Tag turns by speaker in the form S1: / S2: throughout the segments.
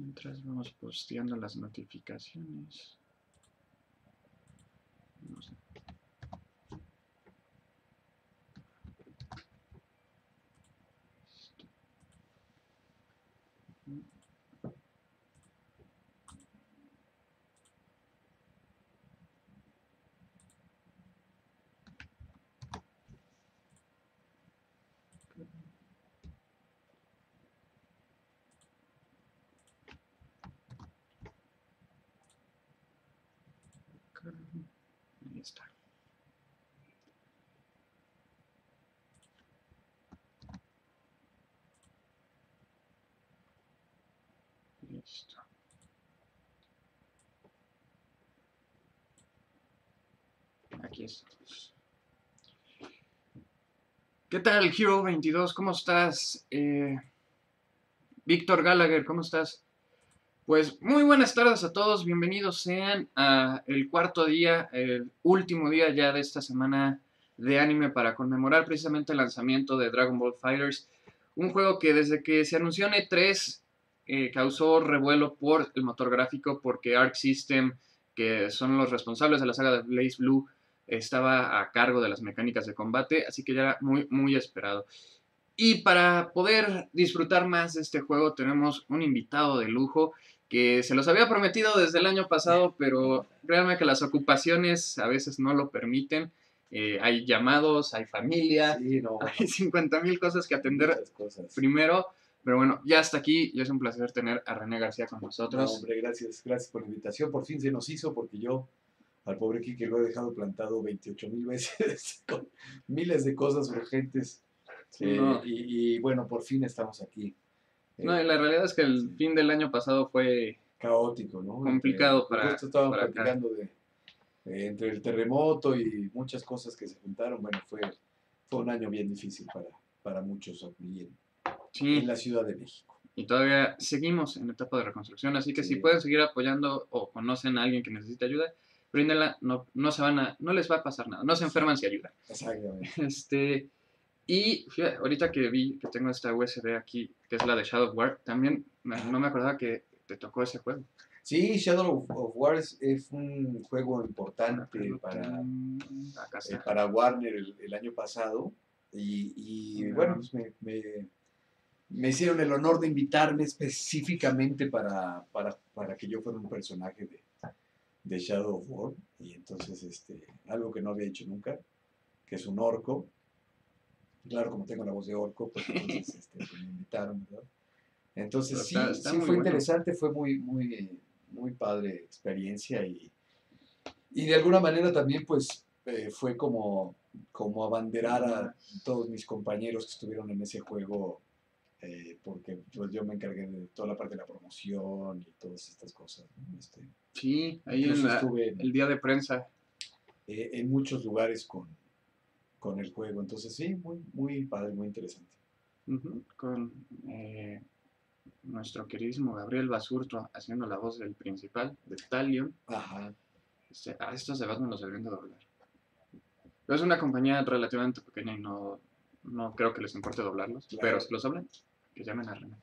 S1: Mientras vamos posteando las notificaciones. No sé. Ahí está. Listo. ¿Qué tal, Hero 22? ¿Cómo estás? Eh, Víctor Gallagher, ¿cómo estás? Pues muy buenas tardes a todos, bienvenidos sean a el cuarto día, el último día ya de esta semana de anime para conmemorar precisamente el lanzamiento de Dragon Ball Fighters, un juego que desde que se anunció en E3 eh, causó revuelo por el motor gráfico porque Arc System, que son los responsables de la saga de Blaze Blue, estaba a cargo de las mecánicas de combate, así que ya era muy, muy esperado. Y para poder disfrutar más de este juego tenemos un invitado de lujo que se los había prometido desde el año pasado, pero créanme que las ocupaciones a veces no lo permiten. Eh, hay llamados, hay familia, hay 50 mil cosas que atender primero. Pero bueno, ya hasta aquí y es un placer tener a René García con nosotros.
S2: hombre, gracias, gracias por la invitación. Por fin se nos hizo porque yo al pobre Kike lo he dejado plantado 28 mil veces con miles de cosas urgentes. Eh, y, bueno, por fin estamos aquí.
S1: No, la realidad es que el fin del año pasado fue
S2: caótico, ¿no?
S1: Complicado para.
S2: Justo estábamos platicando de, entre el terremoto y muchas cosas que se juntaron. Bueno, fue, fue un año bien difícil para, para muchos aquí en, la Ciudad de México.
S1: Y todavía seguimos en etapa de reconstrucción, así que si pueden seguir apoyando o conocen a alguien que necesite ayuda, bríndenla, no, no se van a, no les va a pasar nada, no se enferman si ayudan.
S2: Exactamente.
S1: Este, y fíjate, ahorita que vi que tengo esta USB aquí, que es la de Shadow of War, también no me acordaba que te tocó ese juego.
S2: Sí, Shadow of War es, un juego importante para, eh, para Warner el, año pasado. Y, bueno, pues me, me, hicieron el honor de invitarme específicamente para, para, para que yo fuera un personaje de, de Shadow of War. Y entonces, este, algo que no había hecho nunca, que es un orco Claro, como tengo la voz de orco, pues entonces este, pues, me invitaron, ¿verdad? Entonces sí, sí fue interesante, fue muy, muy, muy padre experiencia y, y de alguna manera también pues eh, fue como, como abanderar a todos mis compañeros que estuvieron en ese juego eh, porque pues yo me encargué de toda la parte de la promoción y todas estas cosas. Este,
S1: sí, ahí en estuve el día de prensa.
S2: Eh, en muchos lugares con, con el juego. Entonces sí, muy, muy padre, muy interesante.
S1: Con eh, nuestro queridísimo Gabriel Basurto haciendo la voz del principal, de Talion.
S2: Ajá.
S1: Este, a estos de Batman los deberían de doblar. Pero es una compañía relativamente pequeña y no, no creo que les importe doblarlos. Pero si los doblan, que llamen a René.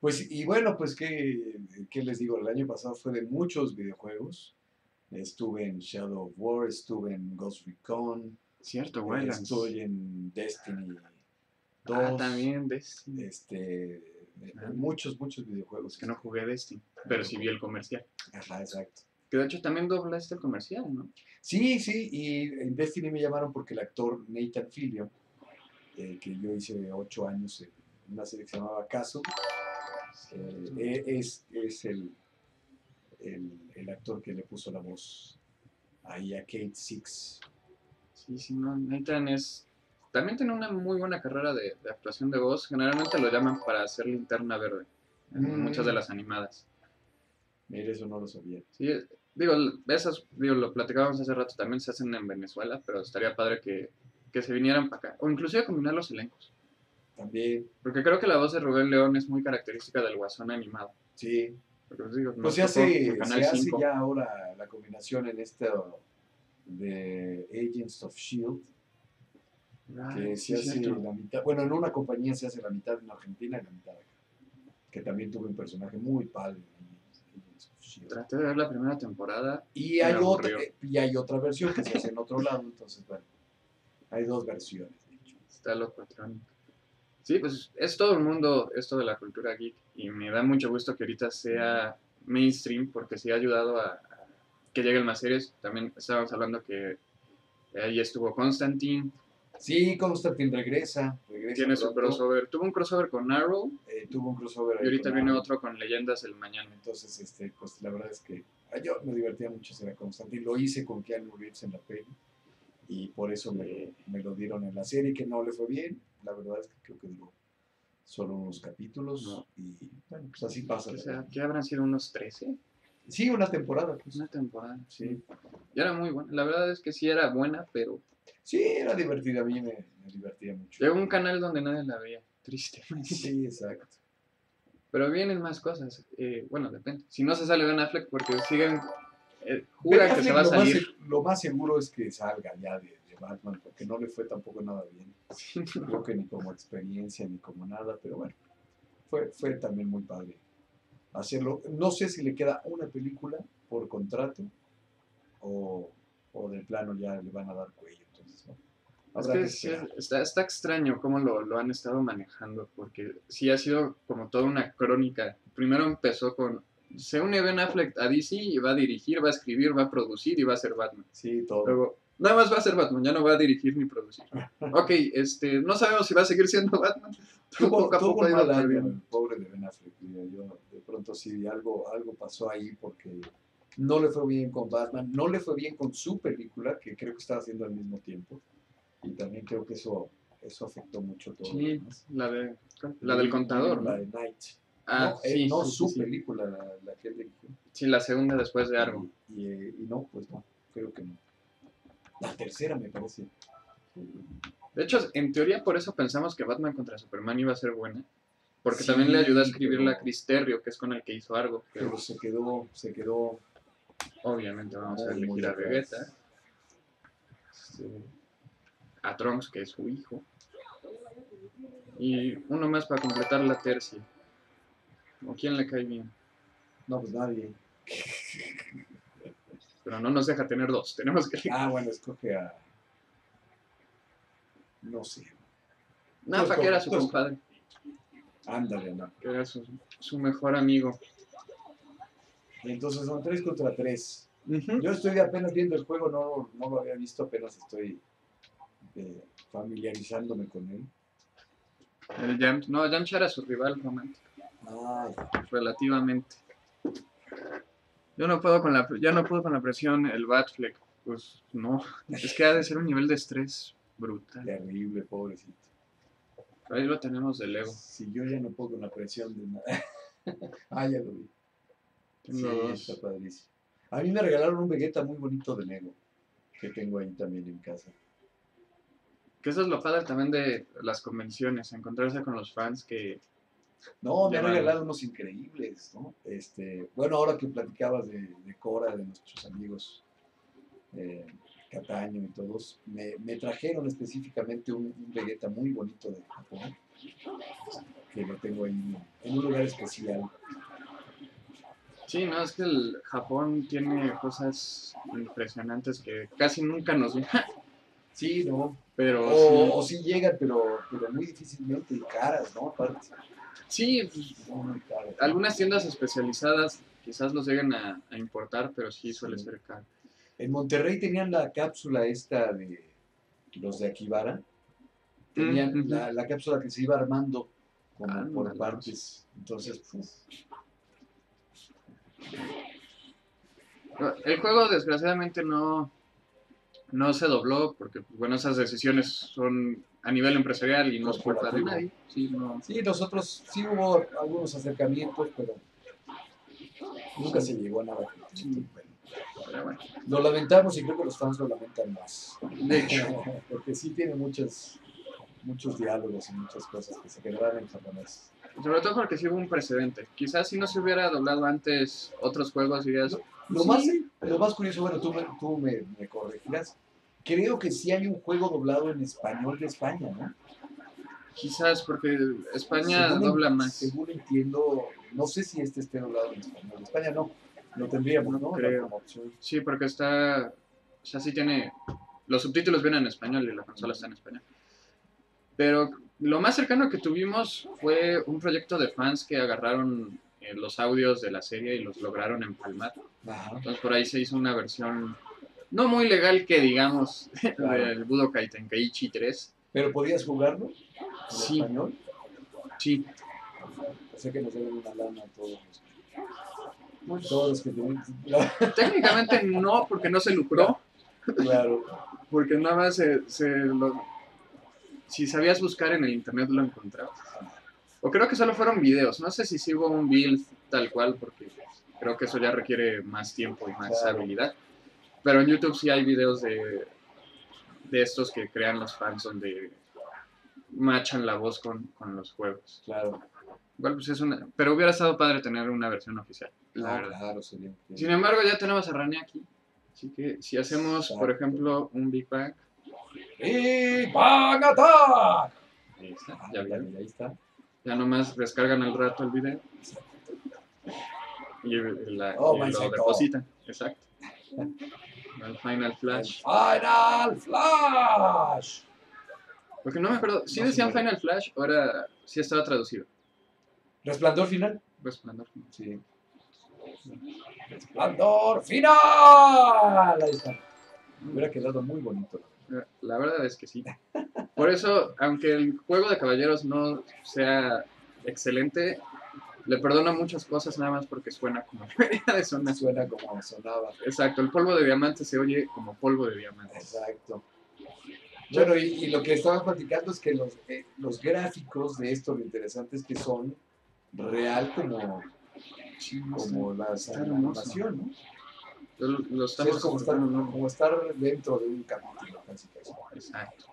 S2: pues, y bueno, pues, ¿qué, ¿qué les digo? El año pasado fue de muchos videojuegos. Estuve en Shadow of War, estuve en Ghost Recon,
S1: Cierto, güey.
S2: Estoy en Destiny 2.
S1: Ah, también Destiny.
S2: Este, ah. muchos, muchos videojuegos.
S1: Que no jugué Destiny, pero sí vi el comercial.
S2: Ajá, exacto.
S1: Que de hecho también doblaste el comercial, ¿no?
S2: Sí, sí, y en Destiny me llamaron porque el actor Nathan Fillion, eh, que yo hice ocho años en una serie que se llamaba Caso, eh, es, es el, el, el, actor que le puso la voz ahí a Kate Six
S1: Sí, sí, no, Nathan es... También tiene una muy buena carrera de, actuación de voz. Generalmente lo llaman para hacer linterna verde en mm. muchas de las animadas.
S2: Mira, eso no lo sabía.
S1: Sí, digo, esas, digo, lo platicábamos hace rato, también se hacen en Venezuela, pero estaría padre que, que se vinieran para acá. O inclusive combinar los elencos.
S2: También.
S1: Porque creo que la voz de Rubén León es muy característica del guasón animado.
S2: Sí. pues, digo, pues se hace, se hace ya ahora la combinación en este de Agents of Shield, que se hace la mitad, bueno, en una compañía se hace la mitad en Argentina y la mitad acá. que también tuvo un personaje muy padre.
S1: Traté de ver la primera temporada.
S2: Y hay, otra, y hay otra versión que se hace en otro lado, entonces, bueno, hay dos versiones.
S1: Está lo patrón. Sí, pues es todo el mundo esto de la cultura geek y me da mucho gusto que ahorita sea mainstream porque sí ha ayudado a, que lleguen más series. También estábamos hablando que ahí estuvo Constantine.
S2: Sí, Constantine regresa.
S1: Tiene su crossover. Tuvo un crossover con Arrow.
S2: Eh, tuvo un crossover.
S1: Y ahorita viene otro con Leyendas del Mañana.
S2: Entonces, este, pues la verdad es que ah, yo me divertía mucho ser Constantine. Lo hice con Keanu Reeves en la peli. Y por eso me, me, lo dieron en la serie, que no le fue bien. La verdad es que creo que duró solo unos capítulos. Y bueno, pues así pasa.
S1: Sea, ¿qué habrán sido unos 13?
S2: Sí, una temporada.
S1: Pues. Una temporada, sí. Y era muy buena. La verdad es que sí era buena, pero...
S2: Sí, era divertida. A mí me, divertía mucho.
S1: Llegó un canal donde nadie la veía. Triste.
S2: Sí, exacto.
S1: Pero vienen más cosas. Eh, bueno, depende. Si no se sale Ben Affleck porque siguen... Eh, jura que se va a salir.
S2: Lo más, seguro es que salga ya de, Batman, porque no le fue tampoco nada bien. Creo que ni como experiencia ni como nada, pero bueno. Fue, fue también muy padre hacerlo. No sé si le queda una película por contrato o, o de plano ya le van a dar cuello.
S1: Entonces, es que está, está, extraño cómo lo, lo, han estado manejando, porque sí ha sido como toda una crónica. Primero empezó con, se une Ben Affleck a DC y va a dirigir, va a escribir, va a producir y va a ser Batman.
S2: Sí, todo.
S1: Luego, nada más va a ser Batman, ya no va a dirigir ni producir. ok, este, no sabemos si va a seguir siendo Batman,
S2: Tuvo, poco un mal año pobre de Ben Affleck, yo. De pronto sí, algo, algo pasó ahí porque no le fue bien con Batman, no le fue bien con su película, que creo que estaba haciendo al mismo tiempo. Y también creo que eso, eso afectó mucho todo.
S1: Sí, la, de, la del contador.
S2: La de Night.
S1: Ah, no, sí,
S2: no su película, la, que él dirigió.
S1: Sí, la segunda después de Argo.
S2: Y, y, no, pues no, creo que no. La tercera me parece.
S1: De hecho, en teoría por eso pensamos que Batman contra Superman iba a ser buena. Porque también le ayudó a escribir a Chris Terrio, que es con el que hizo algo.
S2: Pero, se quedó, se quedó.
S1: Obviamente vamos a elegir a Vegeta. Este, a Trunks, que es su hijo. Y uno más para completar la tercia. ¿O quién le cae bien?
S2: No, pues nadie.
S1: Pero no nos deja tener dos, tenemos que...
S2: Ah, bueno, escoge a... No sé.
S1: Nafa, que era su compadre.
S2: Ándale, no.
S1: Que era su, su, mejor amigo.
S2: entonces son tres contra tres. Yo estoy apenas viendo el juego, no, no lo había visto, apenas estoy eh, familiarizándome con él.
S1: El Jam, no, Yamcha era su rival romántico. Relativamente. Yo no puedo con la, ya no puedo con la presión, el Batfleck. Pues no, es que ha de ser un nivel de estrés brutal.
S2: Terrible, pobrecito.
S1: Ahí lo tenemos de Lego.
S2: Si yo ya no puedo con la presión de nada. ah, ya lo vi. sí, está padrísimo. A mí me regalaron un Vegeta muy bonito de Lego, que tengo ahí también en casa.
S1: Que eso es lo padre también de las convenciones, encontrarse con los fans que...
S2: No, me han regalado unos increíbles, ¿no? Este, bueno, ahora que platicabas de, de Cora, de nuestros amigos eh, Cataño y todos, me, me trajeron específicamente un, Vegeta muy bonito de Japón, que lo tengo ahí en un lugar especial.
S1: Sí, no, es que el Japón tiene cosas impresionantes que casi nunca nos
S2: Sí, no.
S1: Pero
S2: o, sí. llegan, pero, pero muy difícilmente y caras, ¿no?
S1: Sí, algunas tiendas especializadas quizás los lleguen a, importar, pero sí suele ser caro.
S2: En Monterrey tenían la cápsula esta de los de Akibara. Tenían mm, la, cápsula que se iba armando como ah, por partes. Entonces,
S1: El juego desgraciadamente no, no se dobló porque, pues, bueno, esas decisiones son a nivel empresarial y no es culpa de nadie. Sí,
S2: nosotros sí hubo algunos acercamientos, pero nunca se llegó a nada. bueno, lo lamentamos y creo que los fans lo lamentan más.
S1: De hecho.
S2: porque sí tiene muchos, muchos diálogos y muchas cosas que se quedaron en japonés.
S1: Sobre todo porque sí hubo un precedente. Quizás si no se hubiera doblado antes otros juegos, dirías,
S2: lo, más, lo más curioso, bueno, tú, tú me, me, corregirás, creo que sí hay un juego doblado en español de España, ¿no?
S1: Quizás porque España dobla más.
S2: Según entiendo, no sé si este esté doblado en español. España no, lo tendríamos, ¿no?
S1: Creo. Sí, porque está, o sea, sí tiene, los subtítulos vienen en español y la consola está en español. Pero lo más cercano que tuvimos fue un proyecto de fans que agarraron eh, los audios de la serie y los lograron empalmar. Entonces por ahí se hizo una versión no muy legal que digamos del Budokai Tenkaichi 3.
S2: ¿Pero podías jugarlo? ¿En
S1: sí. español? Sí.
S2: Sé que nos deben una lana a todos pues, todos los que tienen.
S1: Técnicamente no, porque no se lucró.
S2: Claro.
S1: Porque nada más se, se lo, si sabías buscar en el internet lo encontrabas. O creo que solo fueron videos. No sé si sí hubo un build tal cual, porque creo que eso ya requiere más tiempo y más habilidad. Pero en YouTube sí hay videos de, de estos que crean los fans donde machan la voz con, con los juegos.
S2: Claro.
S1: Igual pues es una... Pero hubiera estado padre tener una versión oficial.
S2: La Claro, sería.
S1: Sin embargo, ya tenemos a Rani aquí. Así que si hacemos, por ejemplo, un Big Bang.
S2: ¡Big Bang Attack!
S1: Ahí está, ya, ahí está. Ya nomás descargan al rato el video. Y, la,
S2: oh,
S1: y lo depositan. Exacto. El Final Flash.
S2: Final Flash.
S1: Porque no me acuerdo. ¿Sí decían Final Flash ahora sí estaba traducido?
S2: ¿Resplandor final?
S1: Resplandor final.
S2: Sí. ¡Resplandor final! Ahí está. Me hubiera quedado muy bonito.
S1: La verdad es que sí. Por eso, aunque el juego de caballeros no sea excelente, le perdono muchas cosas nada más porque suena como
S2: de. Suena como sonaba.
S1: Exacto, el polvo de diamante se oye como polvo de diamante.
S2: Exacto. Bueno, y, lo que estabas platicando es que los, eh, los gráficos de esto, lo interesante es que son real como, como la animación, ¿no?
S1: Lo,
S2: es como estar, como estar, dentro de un capítulo, casi
S1: Exacto.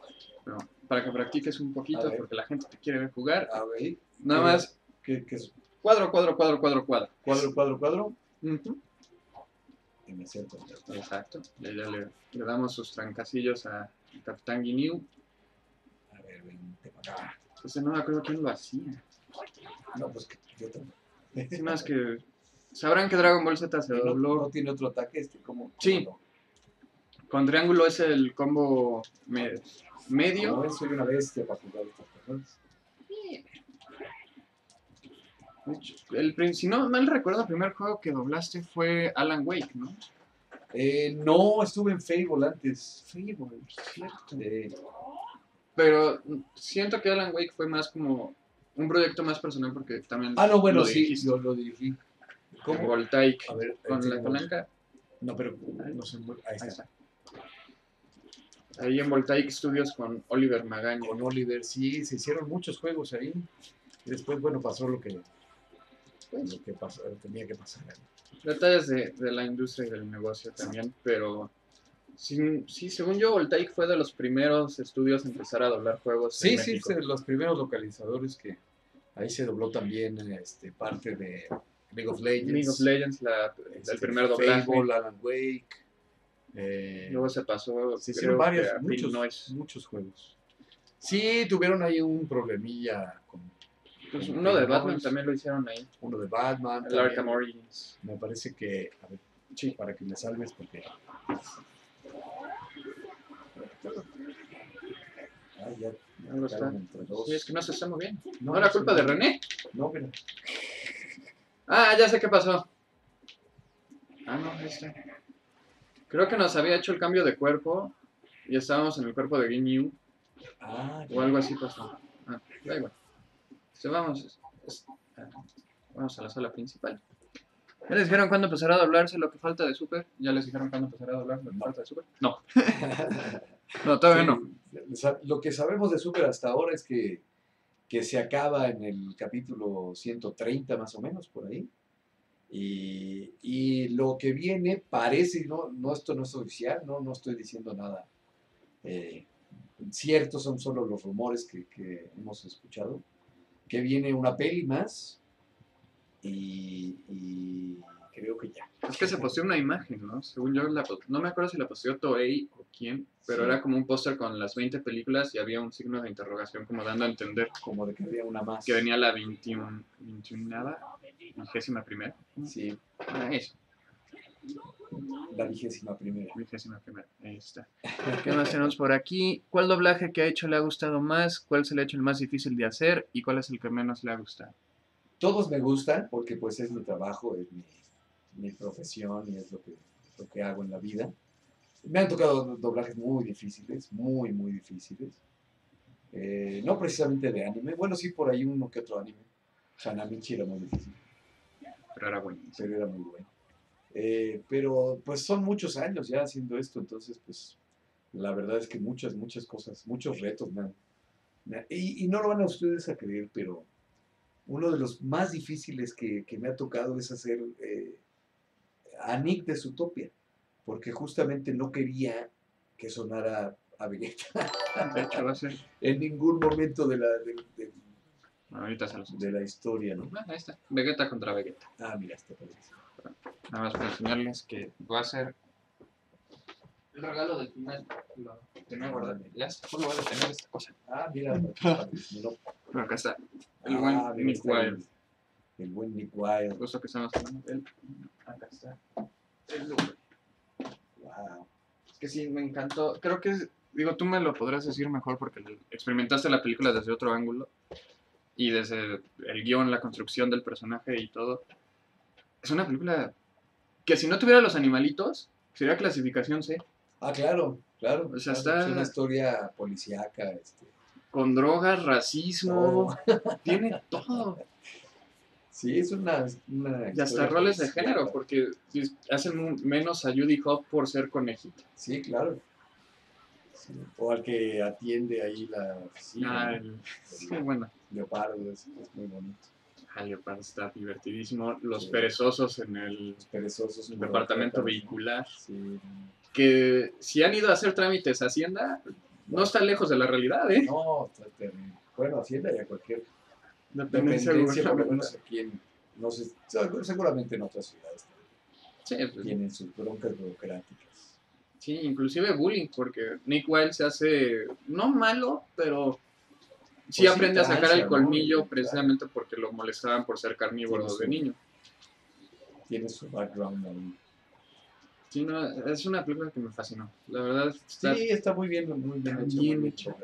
S1: Pero para que practiques un poquito, porque la gente te quiere ver jugar.
S2: A ver.
S1: Nada más.
S2: ¿Qué, qué
S1: Cuadro, cuadro, cuadro, cuadro, cuadro.
S2: Cuadro, cuadro, cuadro.
S1: Exacto. Ya, ya le, le, damos sus trancasillos a Capitán Guineu.
S2: A ver, vente para acá.
S1: Ese no me acuerdo quién lo hacía.
S2: No, pues que yo también.
S1: Es más que sabrán que Dragon Ball Z se dobló.
S2: No, tiene otro ataque este como.
S1: Sí. Con triángulo es el combo medio.
S2: No, soy una bestia para jugar estas cosas.
S1: El, si no mal recuerdo, el primer juego que doblaste fue Alan Wake, ¿no?
S2: Eh, no, estuve en Fable antes.
S1: Fable, cierto. Pero siento que Alan Wake fue más como un proyecto más personal porque también.
S2: Ah, no, bueno, sí, yo lo dirigí.
S1: ¿Cómo? Voltaic. con la palanca.
S2: No, pero no sé. Ahí está.
S1: Ahí en Voltaic Studios con Oliver Magaña.
S2: Con Oliver, sí, se hicieron muchos juegos ahí. Después, bueno, pasó lo que, lo que pasó, tenía que pasar.
S1: Detalles de, de la industria y del negocio también, pero Sí, sí, según yo, Voltaic fue de los primeros estudios en empezar a doblar juegos.
S2: Sí, sí, de los primeros localizadores que ahí se dobló también este, parte de League of Legends.
S1: League of Legends, la, este, el primer doblaje.
S2: Fable, Alan Wake.
S1: Eh, Luego se pasó.
S2: Se hicieron varios, muchos, muchos juegos. Sí, tuvieron ahí un problemilla con.
S1: Pues uno de Batman también lo hicieron ahí.
S2: Uno de Batman.
S1: El Arkham Origins.
S2: Me parece que. A ver, sí. para que me salves, porque
S1: Ah, ya, no está. Sí, es que no se está moviendo. ¿No, era culpa de René?
S2: No, pero.
S1: Ah, ya sé qué pasó. Ah, no, este. Creo que nos había hecho el cambio de cuerpo y estábamos en el cuerpo de Ginyu.
S2: Ah,
S1: o algo así pasó. Ah, da igual. Vamos, ah, vamos a la sala principal. ¿Ya les dijeron cuándo empezará a doblarse lo que falta de Super? ¿Ya les dijeron cuándo empezará a doblar lo que falta de Super? No. no, todavía no.
S2: Lo que sabemos de Super hasta ahora es que, que se acaba en el capítulo 130 más o menos, por ahí. Y, y, lo que viene parece, no, no esto no es oficial, no, no estoy diciendo nada eh, cierto, son solo los rumores que, que, hemos escuchado, que viene una peli más y, creo que ya.
S1: Es que se posteó una imagen, ¿no? Según yo, la, no me acuerdo si la posteó Toei o quién, pero era como un póster con las 20 películas y había un signo de interrogación como dando a entender.
S2: Como de que había una más.
S1: Que venía la 21, 21 nada, vigésima primera.
S2: Sí.
S1: Ah, eso.
S2: La vigésima primera.
S1: Vigésima primera, ahí está. ¿Qué más tenemos por aquí? ¿Cuál doblaje que ha hecho le ha gustado más? ¿Cuál se le ha hecho el más difícil de hacer? ¿Y cuál es el que menos le ha gustado?
S2: Todos me gustan porque pues es mi trabajo, es mi, mi profesión y es lo que, lo que hago en la vida. Me han tocado doblajes muy difíciles, muy, muy difíciles. Eh, no precisamente de anime, bueno, sí, por ahí uno que otro anime. Hanamichi era muy difícil.
S1: Pero era bueno.
S2: Pero era muy bueno. Eh, pero pues son muchos años ya haciendo esto, entonces pues la verdad es que muchas, muchas cosas, muchos retos y, y, no lo van a ustedes a creer, pero uno de los más difíciles que, que me ha tocado es hacer eh, a Nick de Zootopia, porque justamente no quería que sonara a Vegeta.
S1: De hecho, va a ser.
S2: en ningún momento de la, de, de,
S1: Ahorita se los
S2: de la historia, ¿no?
S1: Ah, ahí está. Vegeta contra Vegeta.
S2: Ah, mira, está padrísimo.
S1: Nada más para enseñarles que va a ser el regalo del final. Lo tenía guardado. Ya está, ¿cómo voy a tener esta cosa?
S2: Ah, mira.
S1: Bueno, acá está. El
S2: Ah,
S1: buen
S2: mira,
S1: Nick Wilde.
S2: El, el buen Nick Wilde.
S1: Justo que estamos hablando de él. Acá está. El Luke.
S2: Wow.
S1: Es que sí, me encantó. Creo que, digo, tú me lo podrás decir mejor porque experimentaste la película desde otro ángulo y desde el guion, la construcción del personaje y todo. Es una película que si no tuviera los animalitos, sería clasificación C.
S2: Ah, claro, claro.
S1: O sea,
S2: claro,
S1: está-
S2: Es una historia policíaca. Este.
S1: Con drogas, racismo,
S2: Oh.
S1: tiene todo.
S2: Sí, es una. una
S1: Y hasta roles de género, porque hacen menos a Judy Hop por ser conejita.
S2: Sí, claro. Sí, O al que atiende ahí la oficina.
S1: Ah, sí, bueno.
S2: Leopardo, es, es muy bonito.
S1: Ah, Leopard está divertidísimo. Los
S2: Sí.
S1: perezosos en el
S2: perezosos.
S1: departamento vehicular.
S2: Sí.
S1: Que si han ido a hacer trámites a Hacienda, no está lejos de la realidad, ¿eh?
S2: No. Bueno, Hacienda y a cualquier
S1: Dependencia
S2: dependencia, por lo menos aquí en, no sé, seg- seguramente en otras ciudades
S1: Sí, pues,
S2: tienen sus broncas burocráticas.
S1: sí, inclusive bullying, porque Nick Wilde se hace, no malo, pero sí
S2: Pues sí,
S1: aprende a sacar el colmillo precisamente porque lo molestaban por ser carnívoro
S2: Tiene
S1: de niño.
S2: Tiene su background ahí.
S1: Sí, no, es una película que me fascinó. La verdad, está-
S2: Sí, está muy bien, muy bien hecho.
S1: bien
S2: muy
S1: hecho.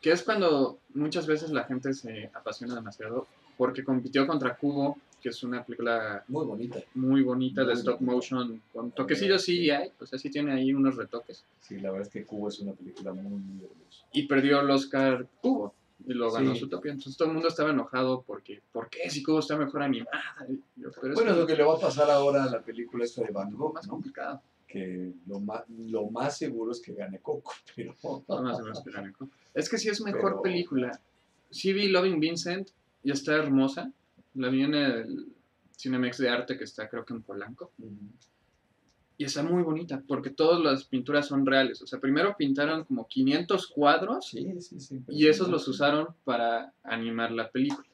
S1: que es cuando muchas veces la gente se apasiona demasiado, porque compitió contra Cubo, que es una película
S2: Muy bonita.
S1: muy bonita de stop
S2: bonita.
S1: motion, con toquecillos CGI, o sea, sí tiene ahí unos retoques.
S2: Sí, la verdad es que Cubo es una película muy, muy hermosa.
S1: Y perdió el Oscar Cubo, y lo ganó
S2: Sí.
S1: Zootopia. Entonces todo el mundo estaba enojado porque, ¿por qué si Cubo está mejor animada? Yo, pero
S2: Bueno, lo que le va a pasar ahora a la película esta de Van Gogh,
S1: más
S2: ¿no?
S1: complicado.
S2: que lo más, lo más seguro es que gane Coco, pero
S1: No más seguro es que gane. Es que sí es mejor
S2: Pero-
S1: película. Sí vi Loving Vincent y está hermosa. La vi en el Cinemex de arte que está creo que en Polanco. Y está muy bonita porque todas las pinturas son reales. O sea, primero pintaron como 500 cuadros
S2: sí, sí, sí.
S1: y esos los usaron para animar la película.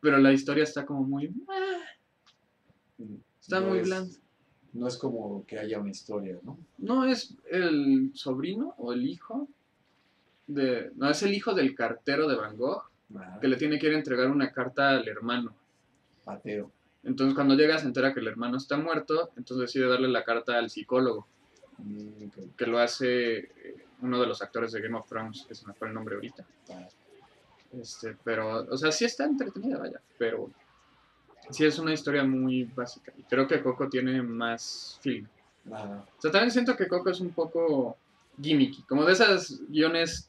S1: Pero la historia está como muy... ah, Está
S2: No
S1: muy
S2: es-
S1: blanda.
S2: No es como que haya una historia, ¿no?
S1: No es el sobrino o el hijo de... No, es el hijo del cartero de Van Gogh Que le tiene que ir a entregar una carta al hermano.
S2: Ateo.
S1: Entonces cuando llega se entera que el hermano está muerto, entonces decide darle la carta al psicólogo,
S2: Mm, ok.
S1: que lo hace eh, uno de los actores de Game of Thrones, que se me fue el nombre ahorita.
S2: Ah,
S1: Este, pero, o sea, sí está entretenida, vaya, pero sí es una historia muy básica. Y creo que Coco tiene más
S2: ah,
S1: O sea, también siento que Coco es un poco gimmicky, como de esos guiones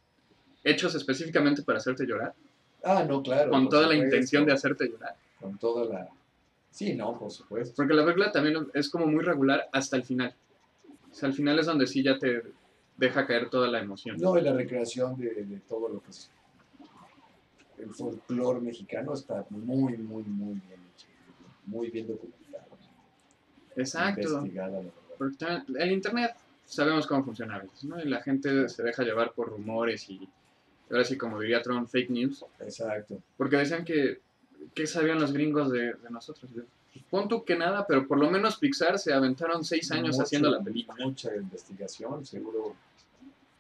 S1: hechos específicamente para hacerte llorar,
S2: ah, no, claro.
S1: con toda la intención de hacerte llorar.
S2: Con toda la... Sí, no, por supuesto.
S1: Porque la película también es como muy regular hasta el final. O sea, al final es donde sí ya te deja caer toda la emoción.
S2: No, y la recreación de, de todo lo que es el folclore mexicano está muy, muy, muy bien hecho. Muy bien documentado.
S1: Exacto. Porque el internet sabemos cómo funciona a veces, ¿no? Y la gente se deja llevar por rumores y ahora sí, como diría Tron, fake news.
S2: Exacto.
S1: Porque decían que, ¿qué sabían los gringos de, de nosotros? Yo, pon tú que nada, pero por lo menos Pixar se aventaron seis años haciendo la película.
S2: Mucha investigación, seguro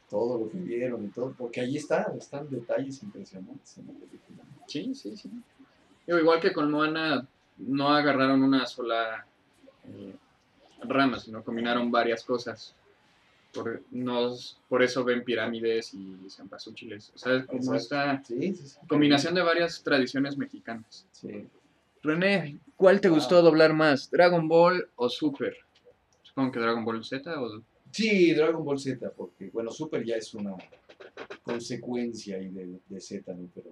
S2: todo lo que vieron y todo, porque ahí está, están detalles impresionantes en la película.
S1: Sí, sí, sí. igual que con Moana, no agarraron una sola eh, rama, sino combinaron varias cosas. Por, nos, por eso ven pirámides y chiles O sea, como esta combinación de varias tradiciones mexicanas.
S2: Sí.
S1: René, ¿cuál te gustó doblar más? ¿Dragon Ball o Super? Supongo que Dragon Ball Z o...
S2: Sí, Dragon Ball Z, porque, bueno, Super ya es una consecuencia ahí de, de Z, ¿no? Pero,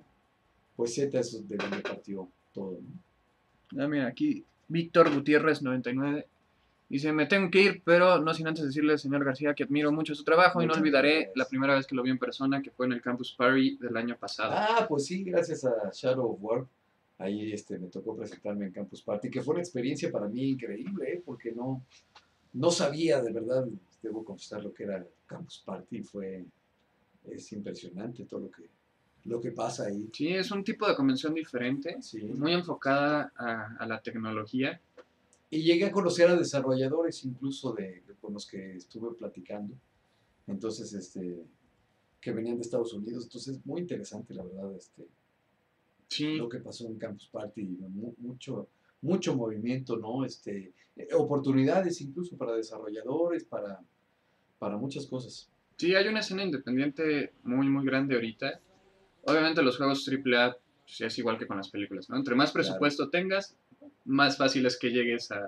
S2: pues Z es de donde partió todo, ¿no?
S1: Ah, mira, aquí Víctor Gutiérrez 99 dice, me tengo que ir, pero no sin antes decirle al señor García que admiro mucho su trabajo y no olvidaré la primera vez que lo vi en persona, que fue en el Campus Party del año pasado.
S2: Ah, pues sí, gracias a Shadow of War ahí este, me tocó presentarme en Campus Party, que fue una experiencia para mí increíble, ¿eh? porque no, no sabía de verdad, debo confesar lo que era Campus Party, fue, es impresionante todo lo que, lo que pasa ahí.
S1: Sí, es un tipo de convención diferente, muy enfocada a, la tecnología.
S2: Y llegué a conocer a desarrolladores incluso de, con los que estuve platicando, entonces, este, que venían de Estados Unidos, entonces muy interesante la verdad, este, lo que pasó en Campus Party, mucho, mucho movimiento, ¿no? Este, eh, oportunidades incluso para desarrolladores, para, para muchas cosas.
S1: Sí, hay una escena independiente muy, muy grande ahorita. Obviamente los juegos AAA pues, es igual que con las películas, ¿no? Entre más presupuesto tengas, más fácil es que llegues a,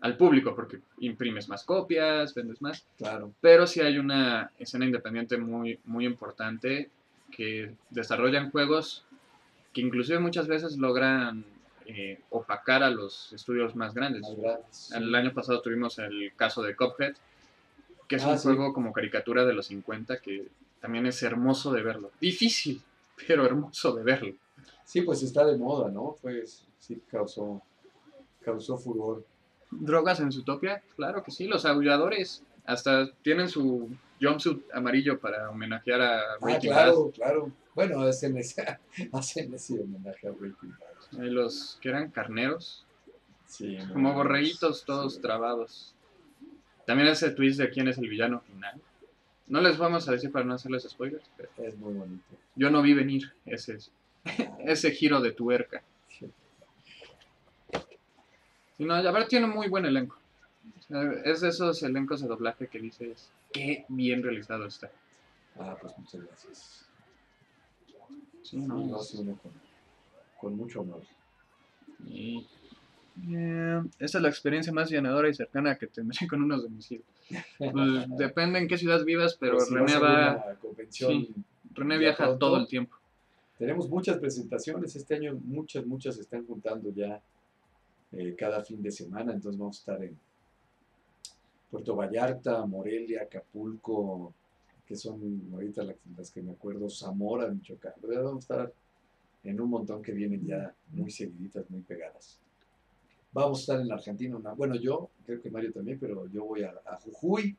S1: al público, porque imprimes más copias, vendes más.
S2: Claro.
S1: Pero sí hay una escena independiente muy, muy importante que desarrollan juegos que inclusive muchas veces logran eh, opacar a los estudios más grandes. El año pasado tuvimos el caso de Cuphead, que es ah, un juego como caricatura de los 50 que también es hermoso de verlo. Difícil, pero hermoso de verlo.
S2: Sí, pues está de moda, ¿no? Pues sí, causó, causó furor.
S1: ¿Drogas en Zootopia? Claro que sí, los aulladores hasta tienen su jumpsuit amarillo para homenajear a
S2: ah, claro, claro. Bueno, hacen ese, hacen ese homenaje a Breaking
S1: Bad. los que eran carneros.
S2: Sí,
S1: como borreguitos todos trabados. También ese twist de quién es el villano final. No les vamos a decir para no hacerles spoilers, pero
S2: es muy bonito.
S1: Yo no vi venir ese, ese giro de tuerca. Sí. no, la verdad tiene muy buen elenco. Es de esos elencos de doblaje que dices, qué bien realizado está.
S2: Ah, pues muchas gracias.
S1: Sí, no,
S2: con, mucho amor.
S1: Y, esa es la experiencia más llenadora y cercana que tendré con unos domicilios. Pues, depende en qué ciudad vivas, pero pues René va. René viaja todo el tiempo.
S2: Tenemos muchas presentaciones. Este año muchas, muchas se están juntando ya eh, cada fin de semana. Entonces vamos a estar en Puerto Vallarta, Morelia, Acapulco, que son ahorita las, que me acuerdo, Zamora, Michoacán. Vamos a estar en un montón que vienen ya muy seguiditas, muy pegadas. Vamos a estar en la Argentina, bueno, yo, creo que Mario también, pero yo voy a, Jujuy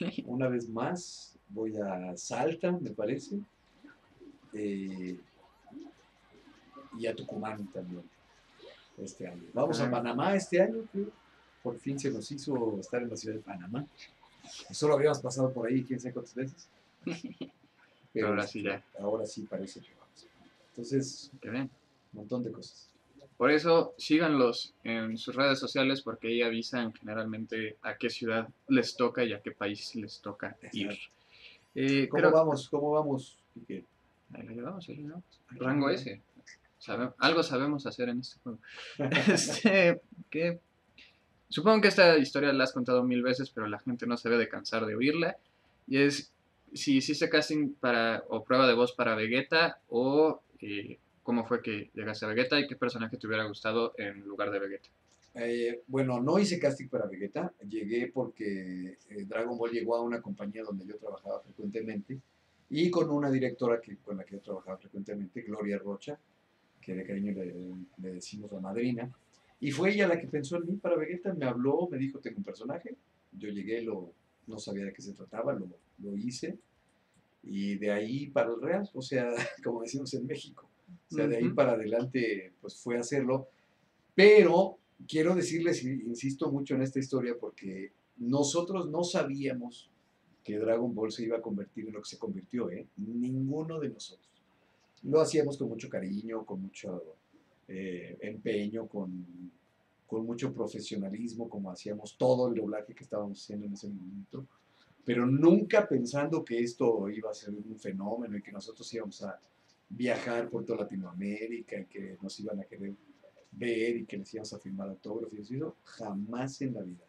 S2: una vez más, voy a Salta, me parece, eh, y a Tucumán también este año. Vamos a ah. Panamá este año, creo por fin se nos hizo estar en la ciudad de Panamá. Solo habíamos pasado por ahí quién sabe cuántas veces.
S1: Pero ahora sí ya.
S2: Ahora sí parece que vamos. Entonces, un montón de cosas.
S1: Por eso síganlos en sus redes sociales porque ahí avisan generalmente a qué ciudad les toca y a qué país les toca ir.
S2: Eh, ¿Cómo vamos? ¿Cómo vamos?
S1: Ahí lo llevamos, ahí lo Rango S. algo sabemos hacer en este juego. este, ¿qué? Supongo que esta historia la has contado mil veces, pero la gente no se debe de cansar de oírla. Y es si hiciste casting para, o prueba de voz para Vegeta, o eh, cómo fue que llegaste a Vegeta y qué personaje te hubiera gustado en lugar de Vegeta.
S2: Eh, bueno, no hice casting para Vegeta, llegué porque eh, Dragon Ball llegó a una compañía donde yo trabajaba frecuentemente y con una directora que, con la que yo trabajaba frecuentemente, Gloria Rocha, que de cariño le, le decimos la madrina. Y fue ella la que pensó en mí para Vegeta, me habló, me dijo, tengo un personaje. Yo llegué, lo, no sabía de qué se trataba, lo, lo hice. Y de ahí para el Real, o sea, como decimos en México. O sea, de ahí para adelante, pues fue a hacerlo. Pero quiero decirles, insisto mucho en esta historia, porque nosotros no sabíamos que Dragon Ball se iba a convertir en lo que se convirtió, ¿eh? Ninguno de nosotros. Lo hacíamos con mucho cariño, con mucho eh, empeño, con, con, mucho profesionalismo, como hacíamos todo el doblaje que estábamos haciendo en ese momento, pero nunca pensando que esto iba a ser un fenómeno y que nosotros íbamos a viajar por toda Latinoamérica y que nos iban a querer ver y que les íbamos a firmar autógrafos. Eso jamás en la vida.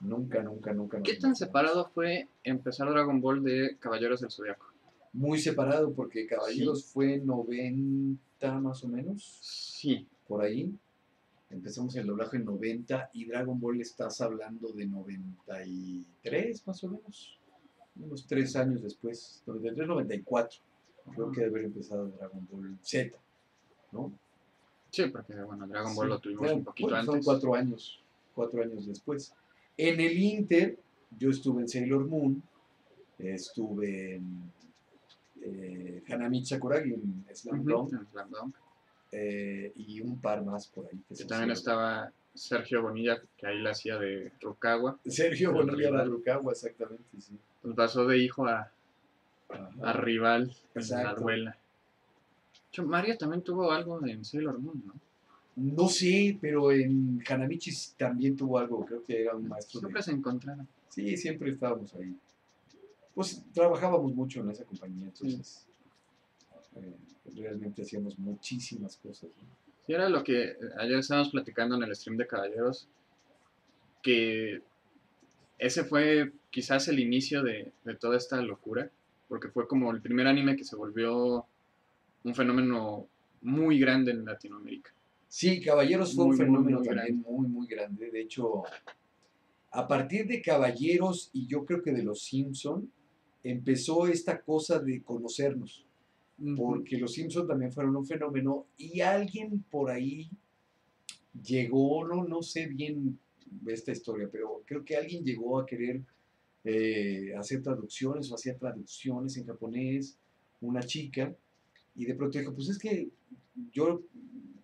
S2: Nunca, nunca, nunca.
S1: ¿Qué tan separado fue empezar Dragon Ball de Caballeros del Zodiaco?
S2: Muy separado, porque Caballeros fue 90 más o menos.
S1: Sí.
S2: Por ahí. Empezamos el doblaje en 90 y Dragon Ball estás hablando de 93 más o menos. Unos tres años después. 93, 94. Creo que debe haber empezado Dragon Ball Z, ¿no?
S1: Sí, porque bueno, Dragon Ball lo tuvimos un poquito antes. Son
S2: cuatro años, cuatro años después. En el Inter, yo estuve en Sailor Moon, estuve en eh, Hanami Sakuragi en Slam Dunk, eh, y un par más por ahí.
S1: Que también estaba Sergio Bonilla, que ahí la hacía de Rukawa.
S2: Sergio Bonilla de Rukawa, exactamente, sí.
S1: Pues pasó de hijo a, a rival en la abuela. Mario también tuvo algo en Sailor Moon, ¿no?
S2: No sé, pero en Hanamichi también tuvo algo, creo que era un maestro.
S1: Siempre se encontraron.
S2: Sí, siempre estábamos ahí. Pues trabajábamos mucho en esa compañía, entonces eh, realmente hacíamos muchísimas cosas.
S1: Sí, era lo que ayer estábamos platicando en el stream de Caballeros, que ese fue quizás el inicio de, de toda esta locura, porque fue como el primer anime que se volvió un fenómeno muy grande en Latinoamérica.
S2: Sí, Caballeros fue un fenómeno también muy, muy grande. De hecho, a partir de Caballeros y yo creo que de Los Simpson, empezó esta cosa de conocernos. Porque Los Simpson también fueron un fenómeno y alguien por ahí llegó, no, no sé bien esta historia, pero creo que alguien llegó a querer eh, hacer traducciones o hacía traducciones en japonés, una chica, y de pronto dijo, pues es que yo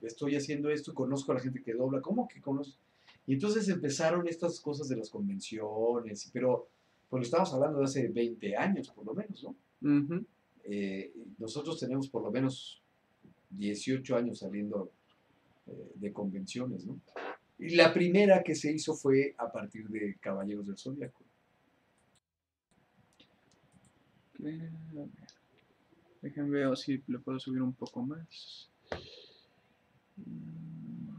S2: estoy haciendo esto y conozco a la gente que dobla, ¿cómo que conozco? Y entonces empezaron estas cosas de las convenciones, pero pues lo estamos hablando de hace 20 años por lo menos, ¿no? Eh, nosotros tenemos por lo menos 18 años saliendo eh, de convenciones, ¿no? Y la primera que se hizo fue a partir de Caballeros del Zodíaco.
S1: Déjenme ver si le puedo subir un poco más. Mm.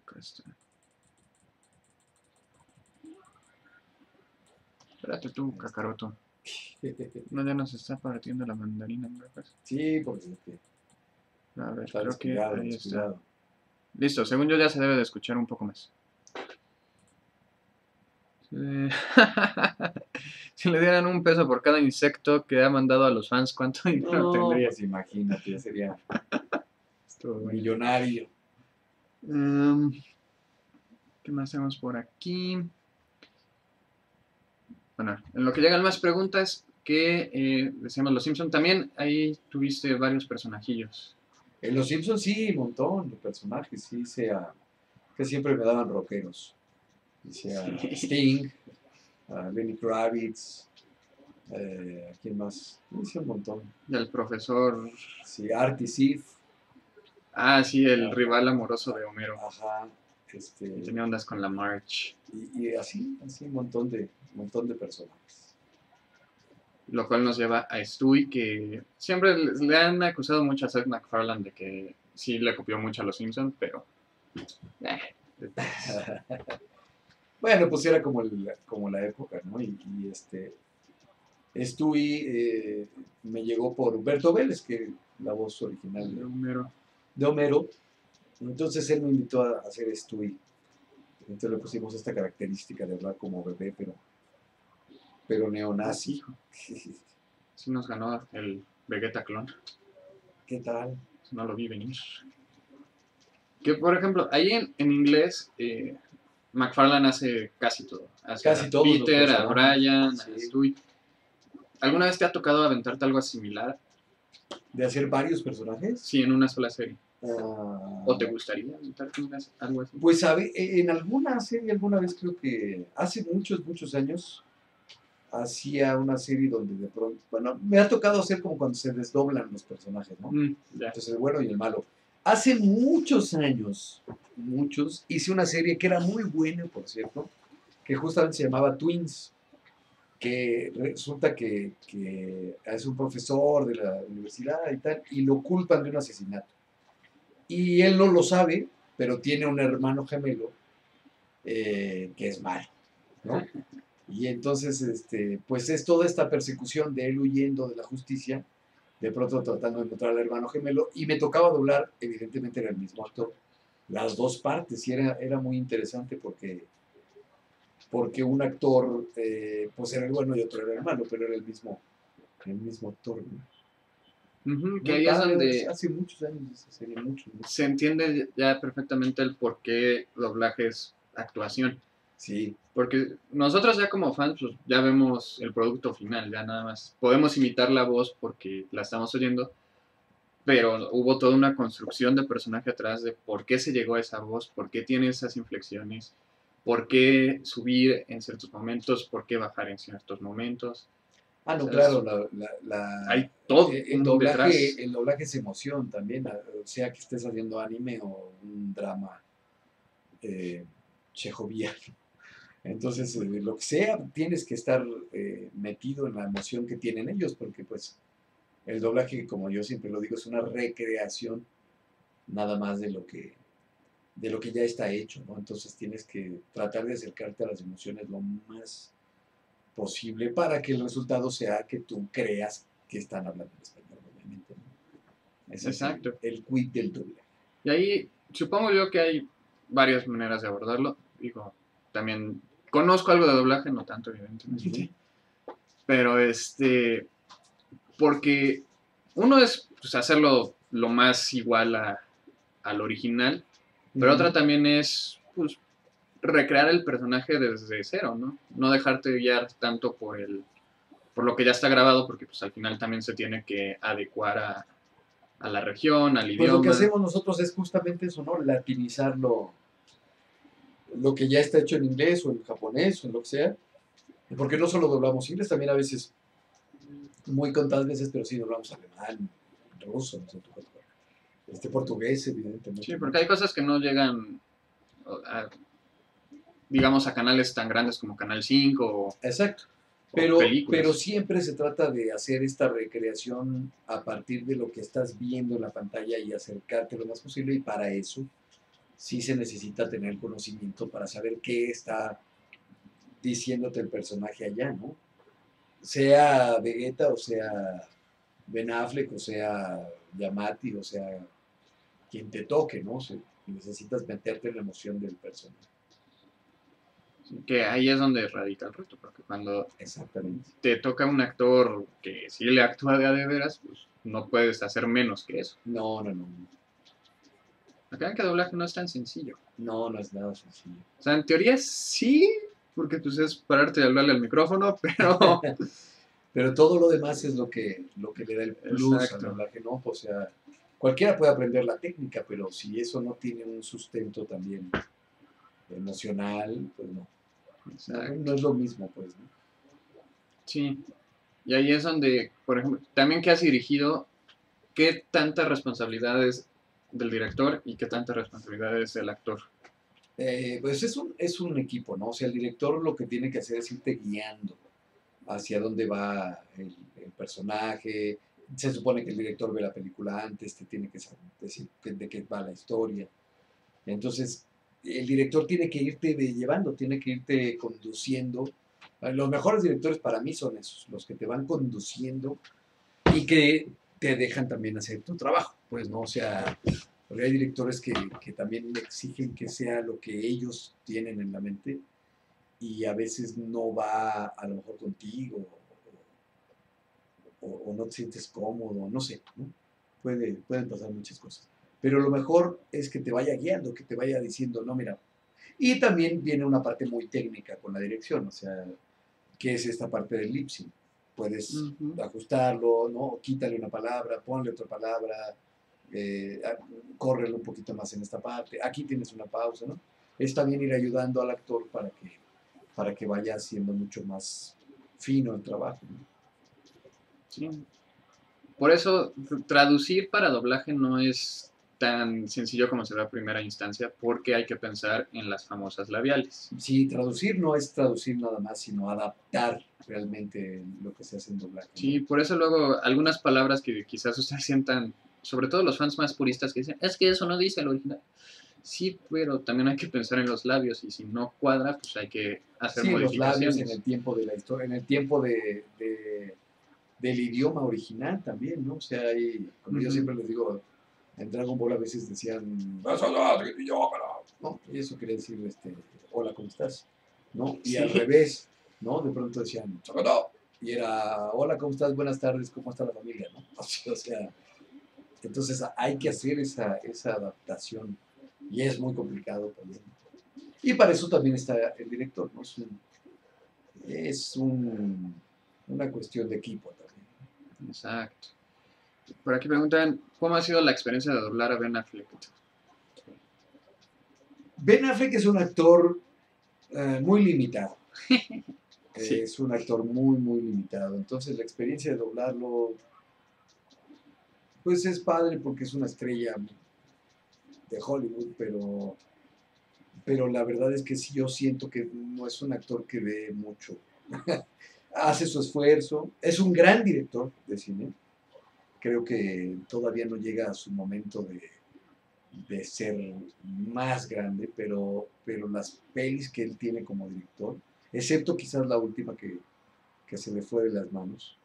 S1: Acá está. Espérate tú, cacaroto. No ya nos está partiendo la mandarina, ¿verdad?
S2: Sí, porque...
S1: A ver, creo que ahí está. Listo, según yo ya se debe de escuchar un poco más. si le dieran un peso por cada insecto que ha mandado a los fans, ¿cuánto dinero tendría?
S2: Pues imagínate, sería millonario.
S1: Em, ¿Qué más tenemos por aquí? Bueno, en lo que llegan más preguntas, que eh, decíamos Los Simpsons, también ahí tuviste varios personajillos.
S2: En Los Simpsons sí, un montón de personajes, sí, sea, que siempre me daban rockeros. Decía Sting, a Lenny Kravitz, eh, ¿quién más? Hice un montón.
S1: El profesor.
S2: Sí, Artie Sif.
S1: Ah, sí, el rival amoroso de Homero.
S2: Ajá. Este,
S1: Tenía ondas con la March.
S2: Y, así, así un montón de, un montón de personajes.
S1: Lo cual nos lleva a Stewie, que siempre le han acusado mucho a Seth MacFarlane de que sí le copió mucho a los Simpsons, pero... Eh,
S2: Bueno, pues era como, como la época, ¿no? Y, este, Stewie eh, me llegó por Humberto Vélez, que la voz original
S1: de Homero.
S2: De Homero. Entonces él me invitó a hacer Stewie. Entonces le pusimos esta característica de hablar como bebé, pero, pero neonazi.
S1: Sí nos ganó el Vegeta clon.
S2: ¿Qué tal?
S1: No lo vi venir. Que por ejemplo, ahí en, en inglés eh, McFarlane hace casi todo. Hace
S2: casi todo.
S1: Peter, a Brian, a Stewie. ¿Alguna vez te ha tocado aventarte algo similar?
S2: ¿De hacer varios personajes?
S1: Sí, en una sola serie. Ah. ¿O te gustaría algo así?
S2: Pues sabe, en alguna serie, alguna vez creo que hace muchos, muchos años, hacía una serie donde de pronto, bueno, me ha tocado hacer como cuando se desdoblan los personajes, ¿no? Mm, Entonces el bueno y el malo. Hace muchos años, muchos, hice una serie que era muy buena, por cierto, que justamente se llamaba Twins, que resulta que, que es un profesor de la universidad y tal, y lo culpan de un asesinato. Y él no lo sabe, pero tiene un hermano gemelo eh, que es malo, ¿no? Y entonces, este, pues es toda esta persecución de él huyendo de la justicia, de pronto tratando de encontrar al hermano gemelo, y me tocaba doblar, evidentemente era el mismo actor, las dos partes, y era, era muy interesante porque, porque un actor, eh, pues era el bueno y otro era el malo, pero era el mismo, el mismo actor.
S1: que ahí es donde hace muchos años se entiende ya perfectamente el por qué doblaje es actuación.
S2: Sí.
S1: Porque nosotros ya como fans, pues ya vemos el producto final, ya nada más. Podemos imitar la voz porque la estamos oyendo, pero hubo toda una construcción de personaje atrás de por qué se llegó a esa voz, por qué tiene esas inflexiones, por qué subir en ciertos momentos, por qué bajar en ciertos momentos.
S2: Ah, no, claro, la,
S1: hay todo.
S2: Eh, el, doblaje, el doblaje es emoción también, sea que estés haciendo anime o un drama eh, entonces, eh, lo que sea, tienes que estar eh, metido en la emoción que tienen ellos, porque pues el doblaje, como yo siempre lo digo, es una recreación nada más de lo que de lo que ya está hecho, ¿no? Entonces tienes que tratar de acercarte a las emociones lo más posible para que el resultado sea que tú creas que están hablando en español, obviamente.
S1: Exacto.
S2: el, el quid del doblaje.
S1: Y ahí supongo yo que hay varias maneras de abordarlo. Digo, también conozco algo de doblaje, no tanto, evidentemente. Pero este, porque uno es pues, hacerlo lo más igual a, al original, pero otra también es pues, recrear el personaje desde cero, ¿no? No dejarte guiar tanto por el por lo que ya está grabado, porque pues al final también se tiene que adecuar a, a la región, al idioma. Pues
S2: lo que hacemos nosotros es justamente eso, ¿no? Latinizarlo lo que ya está hecho en inglés o en japonés o en lo que sea. Porque no solo doblamos inglés, también a veces, muy contadas veces, pero sí doblamos alemán, ruso, no sé, este portugués, evidentemente.
S1: Sí, porque hay cosas que no llegan, a, digamos, a canales tan grandes como Canal 5 o,
S2: Exacto. Pero, pero siempre se trata de hacer esta recreación a partir de lo que estás viendo en la pantalla y acercarte lo más posible y para eso sí se necesita tener conocimiento para saber qué está diciéndote el personaje allá, ¿no? Sea Vegeta o sea Ben Affleck o sea Yamati o sea quien te toque, ¿no? necesitas meterte en la emoción del personaje.
S1: Que ahí es donde radica el reto, porque cuando te toca un actor que sí le actúa de a de veras, pues no puedes hacer menos que eso.
S2: No, no, no.
S1: Acá que doblaje no es tan sencillo.
S2: No, no es nada sencillo.
S1: O sea, en teoría sí, porque pues es pararte y hablarle al micrófono, pero...
S2: pero todo lo demás es lo que, lo que le da el plus al doblaje, ¿no? O sea, cualquiera puede aprender la técnica, pero si eso no tiene un sustento también emocional, pues no. No, es lo mismo, pues, ¿no?
S1: Sí. Y ahí es donde, por ejemplo, también que has dirigido, ¿qué tantas responsabilidades del director y qué tanta responsabilidad es del actor?
S2: Eh, pues es un, es un equipo, ¿no? O sea, el director lo que tiene que hacer es irte guiando hacia dónde va el, personaje. Se supone que el director ve la película antes, te tiene que decir de qué va la historia. Entonces, el director tiene que irte llevando, tiene que irte conduciendo. Los mejores directores para mí son esos, los que te van conduciendo y que te dejan también hacer tu trabajo, pues, ¿no? O sea, porque hay directores que, que también exigen que sea lo que ellos tienen en la mente y a veces no va a lo mejor contigo o, no te sientes cómodo, no sé, ¿no? Puede, pueden pasar muchas cosas. Pero lo mejor es que te vaya guiando, que te vaya diciendo, no, mira. Y también viene una parte muy técnica con la dirección, o sea, que es esta parte del lip puedes ajustarlo, ¿no? Quítale una palabra, ponle otra palabra, eh, córrelo un poquito más en esta parte, aquí tienes una pausa, ¿no? Es también ir ayudando al actor para que, para que vaya haciendo mucho más fino el trabajo.
S1: Sí. Por eso, traducir para doblaje no es tan sencillo como se ve a primera instancia, porque hay que pensar en las famosas labiales.
S2: Sí, traducir no es traducir nada más, sino adaptar realmente lo que se hace en doblaje.
S1: Sí, por eso luego algunas palabras que quizás ustedes sientan, sobre todo los fans más puristas que dicen, es que eso no dice el original. Sí, pero también hay que pensar en los labios y si no cuadra, pues hay que hacer sí, los labios
S2: en el tiempo de la historia, en el tiempo de, del idioma original también, ¿no? O sea, hay, como yo siempre les digo, en Dragon Ball a veces decían, ¿no? Y eso quiere decir, este, hola, ¿cómo estás? ¿No? Y al revés, ¿no? De pronto decían, y era, hola, ¿cómo estás? Buenas tardes, ¿cómo está la familia? ¿no? O sea, entonces hay que hacer esa, esa adaptación y es muy complicado también. Y para eso también está el director, ¿no? Es, un, una cuestión de equipo también.
S1: Exacto. Por aquí preguntan, ¿cómo ha sido la experiencia de doblar a Ben Affleck?
S2: Ben Affleck es un actor eh, muy limitado. Es un actor muy, muy limitado. Entonces la experiencia de doblarlo, pues es padre porque es una estrella de Hollywood, pero, pero la verdad es que sí yo siento que no es un actor que ve mucho. Hace su esfuerzo, es un gran director de cine, creo que todavía no llega a su momento de, de ser más grande, pero, pero las pelis que él tiene como director, excepto quizás la última que, que se le fue de las manos,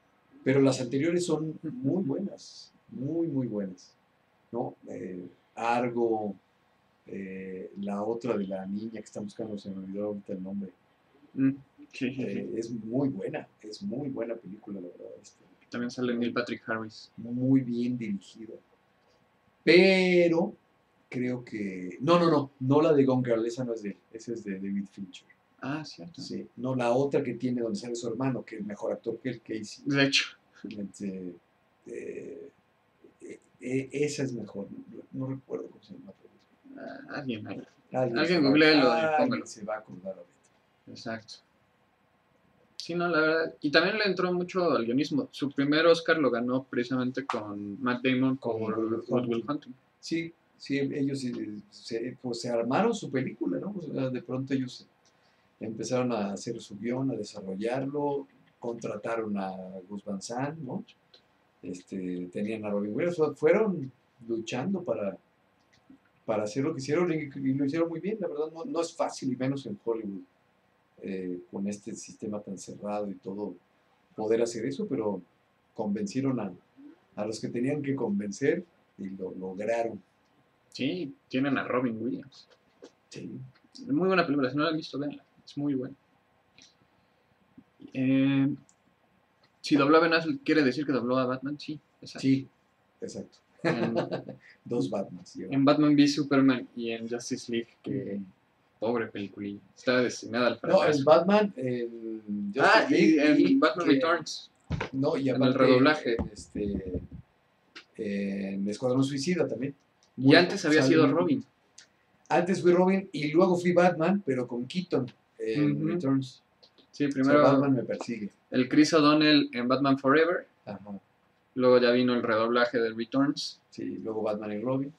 S2: pero las anteriores son muy buenas, muy, muy buenas. ¿no? Eh, Argo, eh, la otra de la niña que está buscando, se me olvidó ahorita el nombre. Mm, eh, es muy buena, es muy buena película, la verdad. Este.
S1: También sale Neil Patrick Harris.
S2: Muy bien dirigido. Pero creo que. No, no, no. No la de Gone Girl, esa no es de él. Esa es de David Fincher.
S1: Ah, cierto.
S2: Sí. No, la otra que tiene donde sale su hermano, que es mejor actor que el Casey.
S1: De hecho.
S2: Este, eh, eh, esa es mejor. No, recuerdo cómo se llama.
S1: Ah, alguien ahí. Alguien, alguien googleelo y póngalo.
S2: Se va a acordar ahorita.
S1: Exacto. Sí, no, la verdad. Y también le entró mucho al guionismo. Su primer Oscar lo ganó precisamente con Matt Damon Good Will Hunting.
S2: Sí, sí, ellos se, pues, se armaron su película, ¿no? de pronto ellos empezaron a hacer su guion, a desarrollarlo, contrataron a Gus Van Sant, ¿no? Este, tenían a Robin Williams, fueron luchando para, para hacer lo que hicieron y, lo hicieron muy bien, la verdad no, no es fácil y menos en Hollywood eh, con este sistema tan cerrado y todo, poder hacer eso, pero convencieron a, a los que tenían que convencer y lo lograron.
S1: Sí, tienen a Robin Williams. Sí. Muy buena película, si no la han visto, véanla. Es muy buena. Eh, si dobló a Ben ¿quiere decir que dobló a Batman? Sí,
S2: exacto. Sí, exacto. Dos Batmans.
S1: En Batman v Superman y en Justice League, que Pobre película. Estaba destinada al
S2: fracaso. No, en Batman. En
S1: ah, y en Batman Returns.
S2: No, y
S1: en el redoblaje.
S2: En, este, en Escuadrón Suicida también.
S1: y antes había sido Robin.
S2: Antes fui Robin y luego fui Batman, pero con Keaton en Returns.
S1: Sí, primero.
S2: Batman me persigue.
S1: El Chris O'Donnell en Batman Forever. Ajá. Luego ya vino el redoblaje de Returns.
S2: Sí, luego Batman y Robin.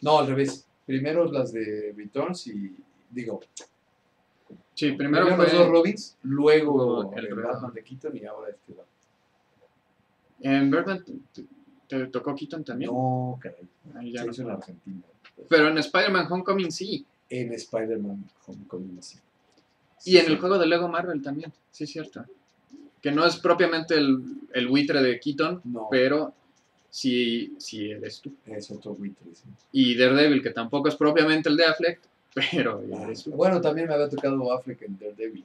S2: No, al revés. Primero las de Returns y digo,
S1: sí, primero, fue
S2: los dos Robins, luego el, Batman de Keaton y ahora este Batman.
S1: ¿En Batman te, tocó Keaton también?
S2: No, caray. Ahí ya Se no en Argentina.
S1: Pero en Spider-Man Homecoming sí.
S2: En Spider-Man Homecoming sí.
S1: Y en el juego de Lego Marvel también, sí es cierto. Que no es propiamente el, el buitre de Keaton, no. pero sí, sí eres tú.
S2: Es otro buitre, sí.
S1: Y Daredevil, que tampoco es propiamente el de Affleck, pero
S2: Bueno, también me había tocado África en Daredevil,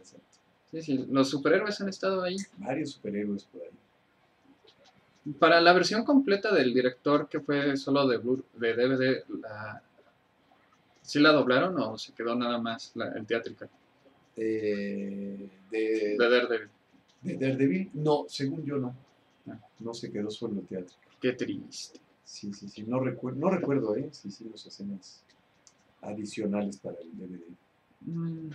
S1: Sí, sí, los superhéroes han estado ahí.
S2: Varios superhéroes por ahí.
S1: Para la versión completa del director que fue solo de, de DVD, la, ¿sí la doblaron o se quedó nada más la, el teatrical?
S2: Eh, de,
S1: Daredevil.
S2: ¿De Daredevil? No, según yo no. No se quedó solo en el teatro.
S1: Qué triste.
S2: Sí, sí, sí. No, recuerdo, no recuerdo, ¿eh? Si hicimos escenas adicionales para el DVD. Mm.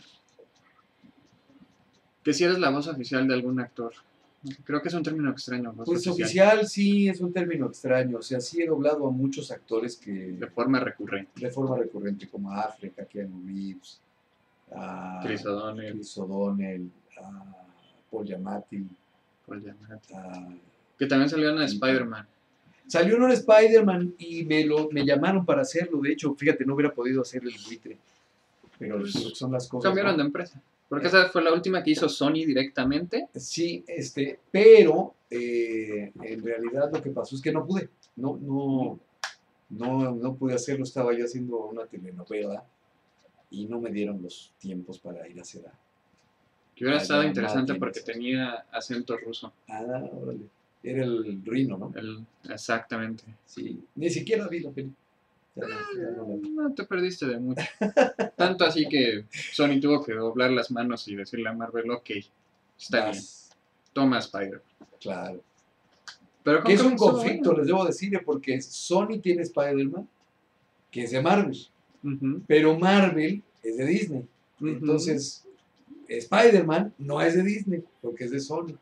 S1: Que si eres la voz oficial de algún actor. Creo que es un término extraño.
S2: pues oficial. sí es un término extraño. O sea, sí he doblado a muchos actores que...
S1: De forma recurrente.
S2: De forma recurrente, como África, Keanu Reeves, a
S1: Chris O'Donnell,
S2: Chris O'Donnell a Paul Giamatti.
S1: Paul Giamatti. que también salió en Spider-Man.
S2: Salió en un Spider-Man y me, lo, me llamaron para hacerlo. De hecho, fíjate, no hubiera podido hacer el buitre. Pero pues, son las cosas.
S1: Cambiaron de empresa. Porque esa fue la última que hizo Sony directamente.
S2: Sí, este, pero eh, en realidad lo que pasó es que no pude. No, no, no, no pude hacerlo. Estaba yo haciendo una telenovela y no me dieron los tiempos para ir a hacer.
S1: Que hubiera estado interesante porque tenía acento ruso.
S2: Ah, órale. Era el Rino, ¿no?
S1: exactamente.
S2: Sí, ni siquiera vi la película.
S1: no, te perdiste de mucho. Tanto así que Sony tuvo que doblar las manos y decirle a Marvel, ok, está bien, toma Spider.
S2: Claro. Pero que es un conflicto, les debo decir, porque Sony tiene Spider-Man, que es de Marvel, pero Marvel es de Disney. Entonces, Spider-Man no es de Disney, porque es de Sony.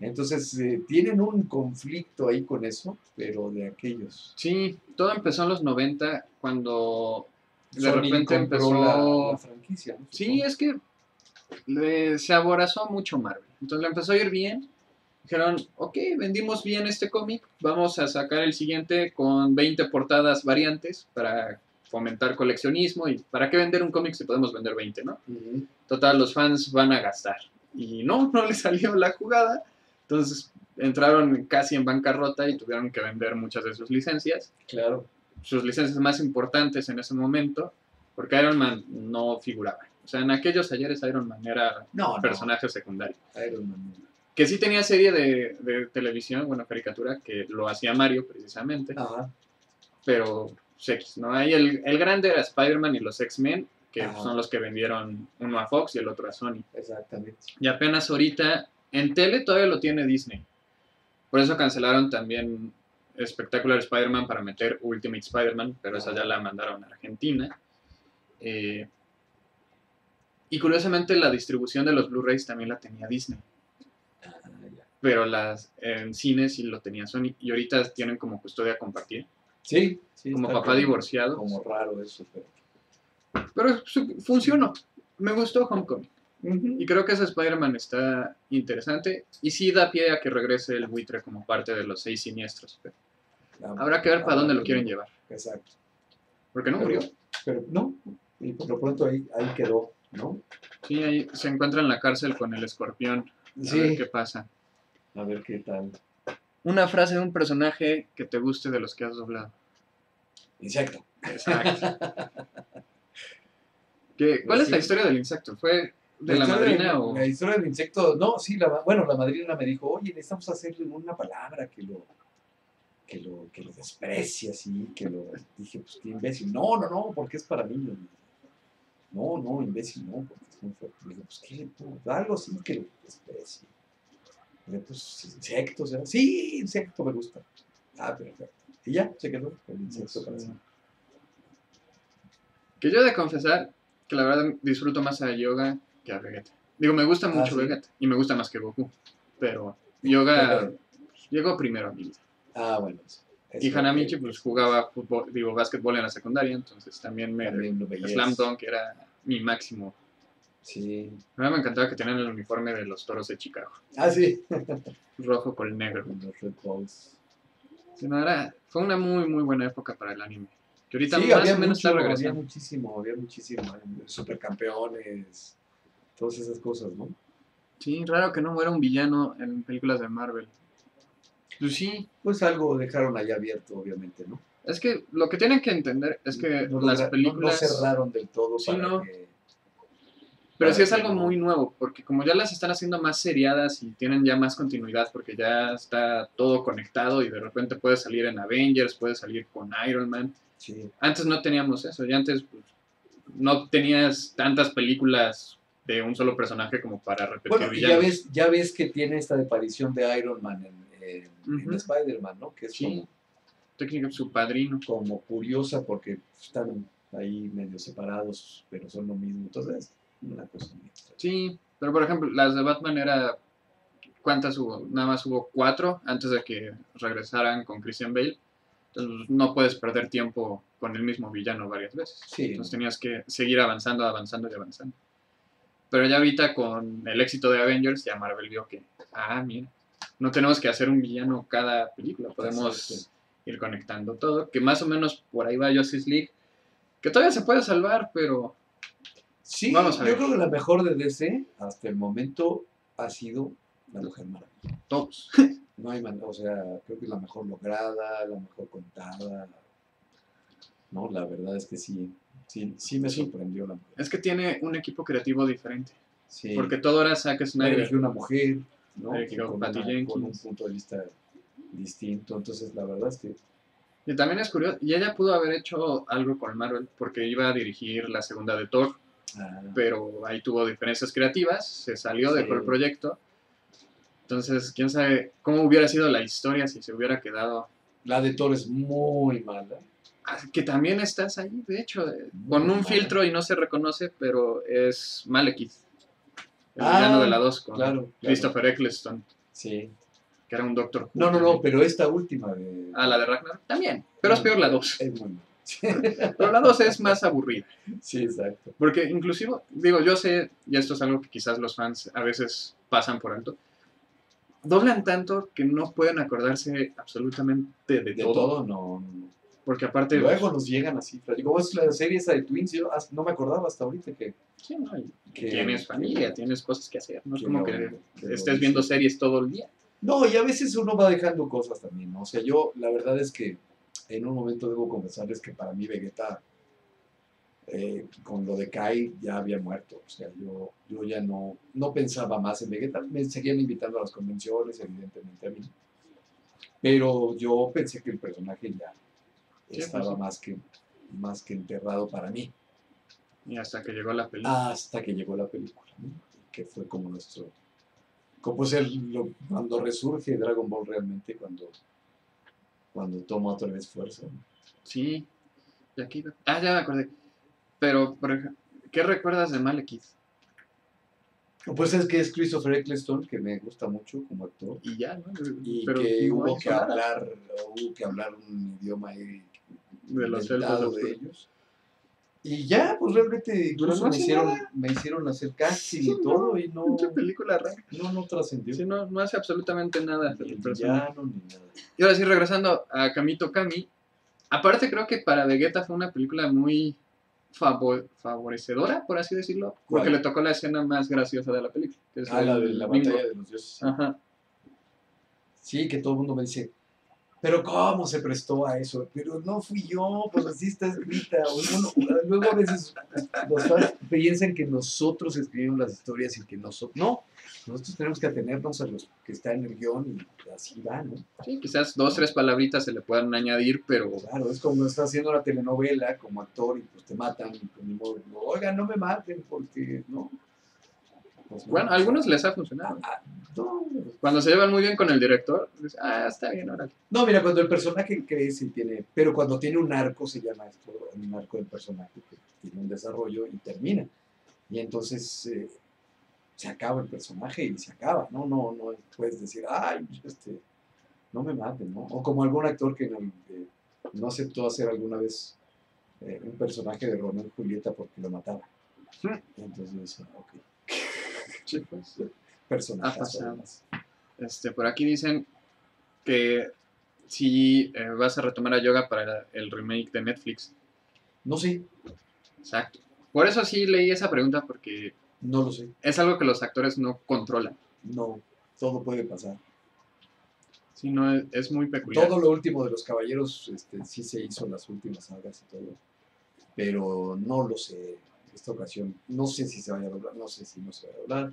S2: Entonces, eh, tienen un conflicto ahí con eso, pero de aquellos.
S1: Sí, todo empezó en los 90 cuando de repente empezó
S2: la, franquicia.
S1: Sí, es que se aborazó mucho Marvel. Entonces le empezó a ir bien. Dijeron, ok, vendimos bien este cómic, vamos a sacar el siguiente con 20 portadas variantes para fomentar coleccionismo y para qué vender un cómic si podemos vender 20, ¿no? Total, los fans van a gastar. Y no, no le salió la jugada entonces entraron casi en bancarrota y tuvieron que vender muchas de sus licencias.
S2: Claro.
S1: Sus licencias más importantes en ese momento, porque Iron Man no figuraba. O sea, en aquellos ayeres Iron Man era un personaje secundario.
S2: Iron Man.
S1: Que sí tenía serie de, de, televisión, bueno, caricatura, que lo hacía Mario precisamente. Ajá. Pero X, ¿no? Ahí el, el grande era Spider-Man y los X-Men, que son los que vendieron uno a Fox y el otro a Sony.
S2: Exactamente.
S1: Y apenas ahorita en tele todavía lo tiene Disney. Por eso cancelaron también Spectacular Spider-Man para meter Ultimate Spider-Man, pero esa ya la mandaron a Argentina. Eh, y curiosamente la distribución de los Blu-rays también la tenía Disney. Pero las en cines sí lo tenía Sony. Y ahorita tienen como custodia compartida.
S2: Sí,
S1: sí. Como papá divorciado.
S2: Como raro eso, pero.
S1: Pero funcionó. Me gustó Homecoming. Y creo que ese Spider-Man está interesante. Y sí da pie a que regrese el buitre como parte de los seis siniestros. habrá que ver para dónde lo quieren llevar.
S2: Exacto.
S1: Porque no murió.
S2: Pero no. Y por lo pronto ahí, ahí quedó, ¿no?
S1: Sí, ahí se encuentra en la cárcel con el escorpión. A ver qué pasa.
S2: A ver qué tal.
S1: Una frase de un personaje que te guste de los que has doblado.
S2: Insecto.
S1: Exacto. ¿Cuál es la historia del insecto? ¿Fue ¿De la, madrina o...?
S2: La historia del insecto, no, sí, la, bueno, la madrina me dijo, oye, necesitamos hacerle una palabra que lo, que lo, que lo desprecia, así, que lo... Dije, pues qué imbécil. No, no, no, porque es para niños. No, no, imbécil, no, porque es muy fuerte. Dije, pues qué, algo así que lo desprecie. Pues insectos, sí, insecto me gusta. Ah, perfecto. Y ya, se quedó el insecto para
S1: Que yo he de confesar que la verdad disfruto más a yoga que a Vegeta. Digo, me gusta ah, mucho Vegeta y me gusta más que Goku, pero Yoga llegó primero a mi vida.
S2: Ah, bueno.
S1: Y Hanamichi pues jugaba fútbol, digo, básquetbol en la secundaria, entonces también me Slam Dunk era mi máximo.
S2: Sí.
S1: A mí me encantaba que tenían el uniforme de los toros de Chicago.
S2: Ah, sí.
S1: Rojo con el negro.
S2: Red Bulls.
S1: fue una muy, muy buena época para el anime.
S2: Que ahorita sí, más o menos está regresando. Había muchísimo, había muchísimo. Supercampeones todas esas cosas, ¿no?
S1: Sí, raro que no muera un villano en películas de Marvel. Pues sí.
S2: Pues algo dejaron ahí abierto, obviamente, ¿no?
S1: Es que lo que tienen que entender es que las películas...
S2: No, cerraron del todo
S1: sí, no. Pero sí es algo muy nuevo, porque como ya las están haciendo más seriadas y tienen ya más continuidad, porque ya está todo conectado y de repente puede salir en Avengers, puede salir con Iron Man.
S2: Sí.
S1: Antes no teníamos eso, ya antes pues, no tenías tantas películas de un solo personaje como para repetir
S2: bueno, ya ves, ya ves que tiene esta aparición de Iron Man en, Spider-Man, ¿no? Que es
S1: sí. como, su padrino.
S2: Como curiosa porque están ahí medio separados, pero son lo mismo. Entonces, cosa
S1: Sí, pero por ejemplo, las de Batman era. ¿Cuántas hubo? Nada más hubo cuatro antes de que regresaran con Christian Bale. Entonces no puedes perder tiempo con el mismo villano varias veces. Sí. Entonces tenías que seguir avanzando, avanzando y avanzando. Pero ya ahorita con el éxito de Avengers, ya Marvel vio que, ah, mira, no tenemos que hacer un villano cada película, podemos ir conectando todo, que más o menos por ahí va Justice League, que todavía se puede salvar, pero
S2: Sí, Vamos a yo creo que la mejor de DC hasta el momento ha sido La Mujer Maravilla.
S1: Todos.
S2: No hay manera, o sea, creo que es la mejor lograda, la mejor contada. No, la verdad es que sí, sí, sí me sorprendió la mujer.
S1: Es que tiene un equipo creativo diferente. Sí. Porque todo era Zack Snyder.
S2: una mujer, ¿no? Con, con, un punto de vista distinto. Entonces, la verdad es que
S1: y también es curioso, y ella pudo haber hecho algo con Marvel, porque iba a dirigir la segunda de Thor, Pero ahí tuvo diferencias creativas, se salió, de dejó el proyecto. Entonces, quién sabe cómo hubiera sido la historia si se hubiera quedado.
S2: La de Thor es muy mala.
S1: Ah, que también estás ahí, de hecho, eh, con un filtro y no se reconoce, pero es Malekith. El ah, de la 2 con Christopher Eccleston.
S2: Sí.
S1: Que era un doctor.
S2: No, no, no, pero esta última de.
S1: Ah, la de Ragnar. También. Pero es peor la 2. Es muy Pero la 2 es más aburrida.
S2: Sí, exacto.
S1: Porque inclusive, digo, yo sé, y esto es algo que quizás los fans a veces pasan por alto, doblan tanto que no pueden acordarse absolutamente de,
S2: de todo. no,
S1: Porque aparte...
S2: Luego nos llegan así. Como es la serie esa de Twins, yo no me acordaba hasta ahorita que...
S1: Sí, no, que, tienes familia, tienes cosas que hacer. No es como que, estés viendo series todo el día.
S2: No, y a veces uno va dejando cosas también, ¿no? O sea, yo la verdad es que en un momento debo confesarles que para mí Vegeta, eh, con lo de Kai, ya había muerto. O sea, yo, yo ya no, no pensaba más en Vegeta. Me seguían invitando a las convenciones, evidentemente a mí. Pero yo pensé que el personaje ya estaba pues más, que, más que enterrado para mí.
S1: Y hasta que llegó la película.
S2: Hasta que llegó la película, que fue como nuestro... Como pues el, cuando resurge Dragon Ball realmente, cuando cuando toma otra vez fuerza.
S1: Sí, y aquí. Ah, ya me acordé. Pero, por ejemplo, ¿qué recuerdas de Malekith?
S2: Pues es que es Christopher Eccleston, que me gusta mucho como actor.
S1: Y ya, ¿no?
S2: Y que hubo que hablar, hubo que hablar un idioma ahí de los de ellos. Y ya, pues realmente incluso me, hicieron, me hicieron hacer casting y todo y no...
S1: película rara.
S2: No, no trascendió.
S1: Sí, no, no hace absolutamente nada.
S2: Ni ya, no, ni nada.
S1: Y ahora sí, regresando a Kamito Kami, aparte creo que para Vegeta fue una película muy favorecedora, por así decirlo, porque le tocó la escena más graciosa de la película.
S2: ah, la de la batalla de los dioses. Ajá. Sí, que todo el mundo me dice, pero ¿cómo se prestó a eso? Pero no fui yo, pues así está escrita. luego a veces los fans piensan que nosotros escribimos las historias y que nosotros... No, nosotros tenemos que atenernos a los que están en el guion y así va, ¿no?
S1: Sí, quizás dos, tres palabritas se le puedan añadir, pero...
S2: Claro, es como estás haciendo una telenovela como actor y pues te matan y pues ni modo, oiga, no me maten porque, ¿no?
S1: Pues, bueno, a algunos les ha funcionado. Ah, cuando se llevan muy bien con el director, ah, está bien, ahora.
S2: No, mira, cuando el personaje crece y tiene, pero cuando tiene un arco, se llama esto, un arco del personaje, que tiene un desarrollo y termina. Y entonces eh, se acaba el personaje y se acaba, ¿no? No, no puedes decir, ay, este, no me maten, ¿no? O como algún actor que no, no aceptó hacer alguna vez eh, un personaje de Romeo y Julieta porque lo mataba. Entonces, ok.
S1: Personas. Este, por aquí dicen que si eh, vas a retomar a yoga para el remake de Netflix.
S2: No sé.
S1: Exacto. Por eso sí leí esa pregunta porque...
S2: No lo sé.
S1: Es algo que los actores no controlan.
S2: No, todo puede pasar.
S1: Sí, no, es, muy peculiar.
S2: Todo lo último de los caballeros este, sí se hizo en las últimas sagas y todo. Pero no lo sé esta ocasión. No sé si se vaya a doblar, no sé si no se va a doblar.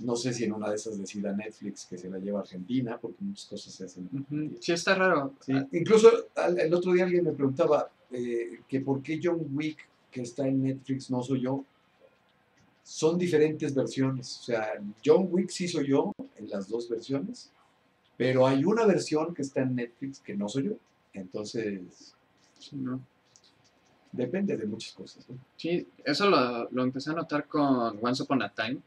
S2: No sé si en una de esas decida Netflix que se la lleva a Argentina, porque muchas cosas se hacen.
S1: Sí, está raro.
S2: Ah. Incluso el otro día alguien me preguntaba eh, que por qué John Wick, que está en Netflix, no soy yo. son diferentes versiones. O sea, John Wick sí soy yo en las dos versiones, pero hay una versión que está en Netflix que no soy yo. Entonces, no. depende de muchas cosas.
S1: Sí, eso lo, lo, empecé a notar con Once Upon a Time,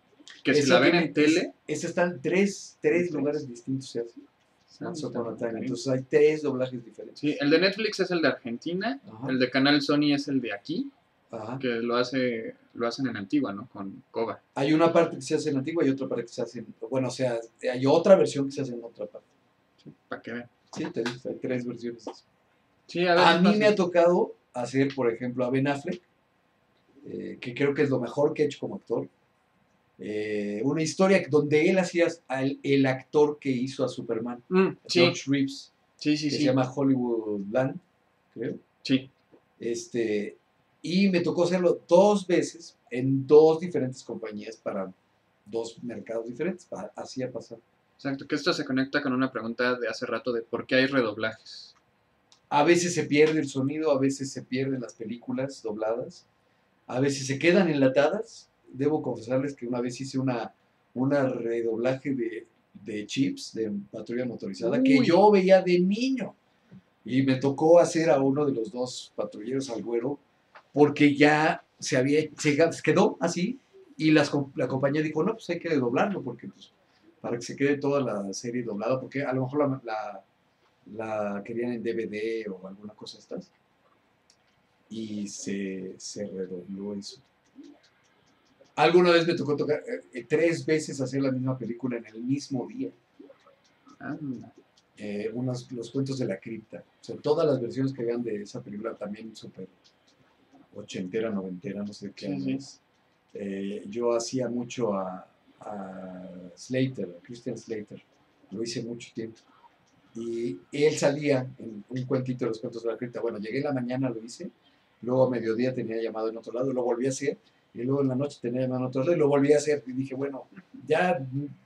S1: que si la ven en tele...
S2: Es, están tres, tres lugares distintos. Entonces hay tres doblajes diferentes.
S1: Sí, el de Netflix es el de Argentina, el de Canal Sony es el de aquí, que lo hace lo hacen en Antigua, ¿no? Con Koba.
S2: Hay una parte que se hace en Antigua y otra parte que se hace en... Bueno, o sea, hay otra versión que se hace en otra parte.
S1: Sí, para que vean.
S2: Sí, te hay tres versiones. Sí, a, a mí me ha tocado hacer, por ejemplo, a Ben Affleck, eh, que creo que es lo mejor que he hecho como actor. Eh, una historia donde él hacía al, el actor que hizo a Superman, mm, George Reeves,
S1: sí, sí,
S2: que se llama Hollywood Land, creo.
S1: Sí.
S2: Este, y me tocó hacerlo dos veces en dos diferentes compañías para dos mercados diferentes. Así ha pasado.
S1: Exacto, que esto se conecta con una pregunta de hace rato de por qué hay redoblajes.
S2: A veces se pierde el sonido, a veces se pierden las películas dobladas, a veces se quedan enlatadas. Debo confesarles que una vez hice una, una redoblaje de, de chips de patrulla motorizada que yo veía de niño. Y me tocó hacer a uno de los dos patrulleros al güero porque ya se había, se quedó así y las, la compañía dijo, no, pues hay que doblarlo porque pues, para que se quede toda la serie doblada, porque a lo mejor la, la, querían en DVD o alguna cosa estas. Y se, se redobló eso. Alguna vez me tocó tocar eh, tres veces hacer la misma película en el mismo día. Eh, unos, los cuentos de la cripta. O sea, todas las versiones que vean de esa película también súper ochentera, noventera, no sé qué años. Eh, yo hacía mucho a, Slater, a Christian Slater, lo hice mucho tiempo. Y él salía en un cuentito de los cuentos de la cripta. Bueno, llegué en la mañana, lo hice, luego a mediodía tenía llamado en otro lado, lo volví a hacer, y luego en la noche tenía en otro lado, y lo volví a hacer. Y dije, bueno, ya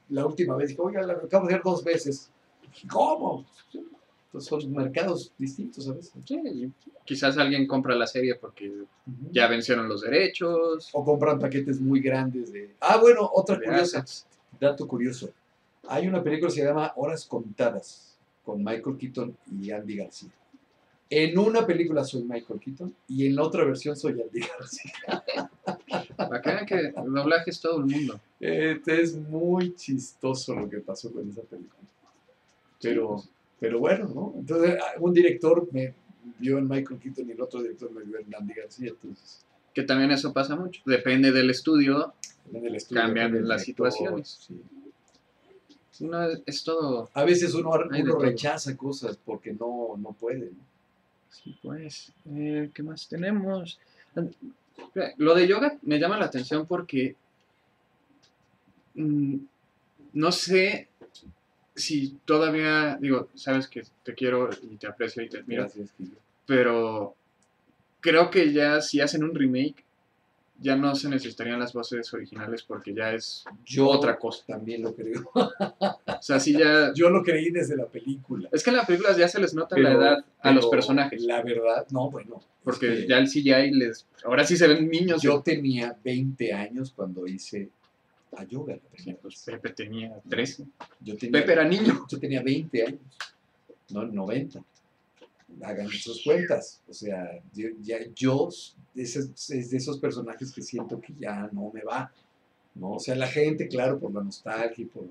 S2: la última vez, dije, oiga, lo acabo de hacer dos veces. ¿Cómo? son mercados distintos a veces.
S1: Sí, quizás alguien compra la serie porque ya vencieron los derechos.
S2: O compran paquetes muy grandes de... Ah, bueno, otra curiosa. Dato curioso. Hay una película que se llama Horas Contadas con Michael Keaton y Andy García. En una película soy Michael Keaton y en la otra versión soy Andy García.
S1: Acá que el doblaje es todo el mundo.
S2: Es muy chistoso lo que pasó con esa película. Pero... Pero bueno, ¿no? Entonces, ah, un director me vio en Michael Keaton y el otro director me vio en Andy García, entonces...
S1: Que también eso pasa mucho. Depende del estudio, cambian las situaciones. Sí. es todo...
S2: A veces uno, rechaza cosas porque no, no puede.
S1: Sí, pues. Eh, ¿Qué más tenemos? Lo de yoga me llama la atención porque... Mm, no sé si todavía, digo, sabes que te quiero y te aprecio y te admiro, pero creo que ya si hacen un remake, ya no se necesitarían las voces originales porque ya es
S2: Yo
S1: otra cosa.
S2: También lo creo.
S1: o sea, sí ya...
S2: Yo lo creí desde la película.
S1: Es que en las películas ya se les nota la edad a los personajes.
S2: La verdad, no, bueno.
S1: Porque ya el CGI les... Ahora sí se ven niños.
S2: Yo tenía 20 años cuando hice a yoga.
S1: Pues Pepe tenía 13.
S2: Yo tenía,
S1: Pepe era niño.
S2: Yo tenía 20 años, no 90. Hagan sus cuentas. O sea, yo, ya, yo es, de esos personajes que siento que ya no me va. ¿no? O sea, la gente, claro, por la nostalgia y por,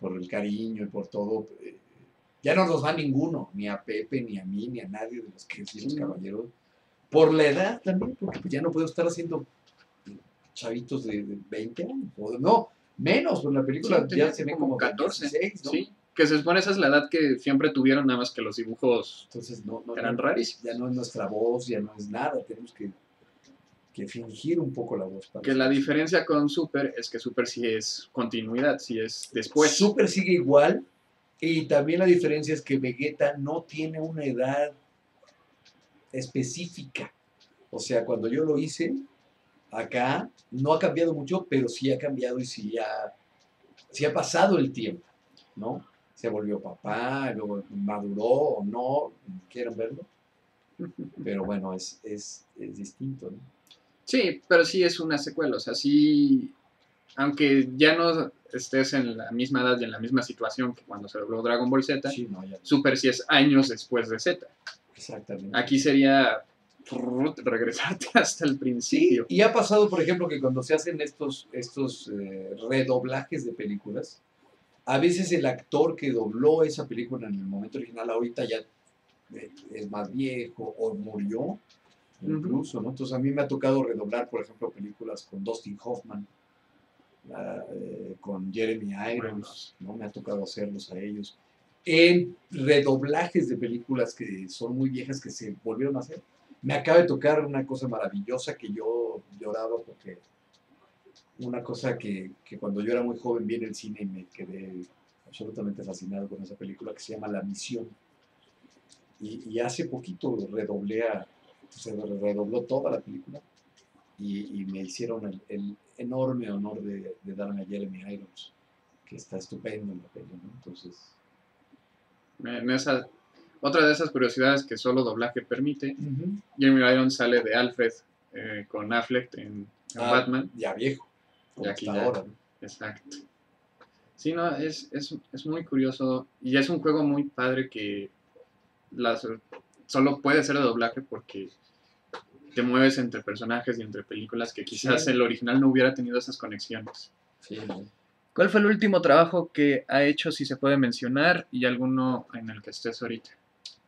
S2: por el cariño y por todo, eh, ya no nos va ninguno, ni a Pepe, ni a mí, ni a nadie de los que decimos caballeros. Por la edad también, porque ya no puedo estar haciendo chavitos de, 20 años, o no, menos, pues la película ya se ve como 14,
S1: sí, que se supone esa es la edad que siempre tuvieron, nada más que los dibujos Entonces, no, eran rarísimos.
S2: Ya no es nuestra voz, ya no es nada, tenemos que, que fingir un poco la voz.
S1: que la diferencia con Super es que Super sí es continuidad, sí es después.
S2: Super sigue igual, y también la diferencia es que Vegeta no tiene una edad específica. O sea, cuando yo lo hice, Acá no ha cambiado mucho, pero sí ha cambiado y sí ha, sí ha pasado el tiempo, ¿no? Se volvió papá, luego maduró o no, quieren verlo. Pero bueno, es, es, es distinto, ¿no?
S1: Sí, pero sí es una secuela, o sea, sí, aunque ya no estés en la misma edad y en la misma situación que cuando se dobló Dragon Ball Z, Super sí es años después de Z. Exactamente. Aquí sería regresarte hasta el principio.
S2: y ha pasado, por ejemplo, que cuando se hacen estos, estos eh, redoblajes de películas, a veces el actor que dobló esa película en el momento original ahorita ya eh, es más viejo o murió incluso, ¿no? Entonces a mí me ha tocado redoblar, por ejemplo, películas con Dustin Hoffman, eh, con Jeremy Irons, ¿no? Me ha tocado hacerlos a ellos. En redoblajes de películas que son muy viejas que se volvieron a hacer. Me acaba de tocar una cosa maravillosa que yo lloraba porque una cosa que, que cuando yo era muy joven vi en el cine y me quedé absolutamente fascinado con esa película que se llama La Misión. Y, y hace poquito redoblé a, se redobló toda la película y, me hicieron el, enorme honor de, darme a Jeremy Irons, que está estupendo en la película, Entonces...
S1: En esa, otra de esas curiosidades que solo doblaje permite, Jeremy Irons sale de Alfred eh, con Affleck en, ah, Batman.
S2: Ya viejo.
S1: Y aquí ahora. Exacto. Sí, no, es, es, es, muy curioso y es un juego muy padre que las, solo puede ser de doblaje porque te mueves entre personajes y entre películas que quizás el original no hubiera tenido esas conexiones. ¿Cuál fue el último trabajo que ha hecho, si se puede mencionar, y alguno en el que estés ahorita?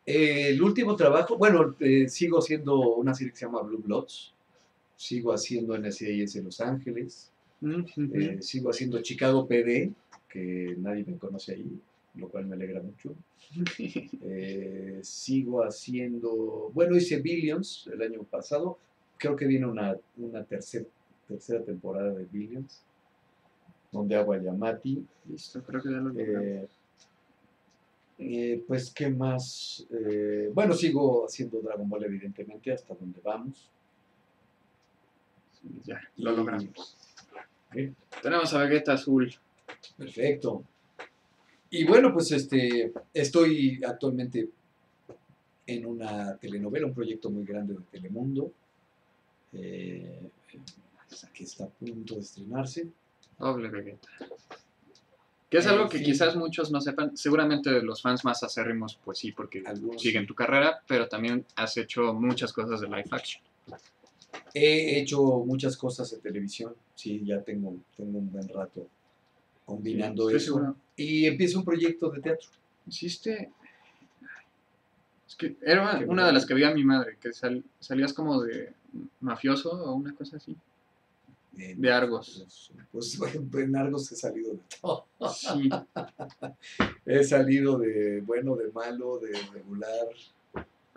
S2: Eh, el último trabajo, bueno, eh, sigo haciendo una serie que se llama Blue Bloods, sigo haciendo NCIS en Los Ángeles, eh, sigo haciendo Chicago PD, que nadie me conoce ahí, lo cual me alegra mucho. Eh, sigo haciendo, bueno, hice Billions el año pasado, creo que viene una, una tercera temporada de Billions, donde hago a Yamati.
S1: Listo, creo que ya lo eh,
S2: eh, pues, ¿qué más? bueno, sigo haciendo Dragon Ball, evidentemente, hasta donde vamos.
S1: ya, lo logramos. Tenemos a Vegeta Azul.
S2: Perfecto. Y bueno, pues este, estoy actualmente en una telenovela, un proyecto muy grande de Telemundo, eh, que está a punto de estrenarse.
S1: Doble Vegeta. Que es algo que quizás muchos no sepan. Seguramente los fans más acérrimos, pues sí, porque siguen tu carrera, pero también has hecho muchas cosas de live action.
S2: He hecho muchas cosas de televisión, sí, ya tengo, tengo un buen rato combinando eso. Y empieza un proyecto de teatro.
S1: Hiciste. Es que era una de las que veía mi madre, que salías como de mafioso o una cosa así. de Argos.
S2: Pues, pues en Argos he salido de todo. Sí. he salido de bueno, de malo, de regular.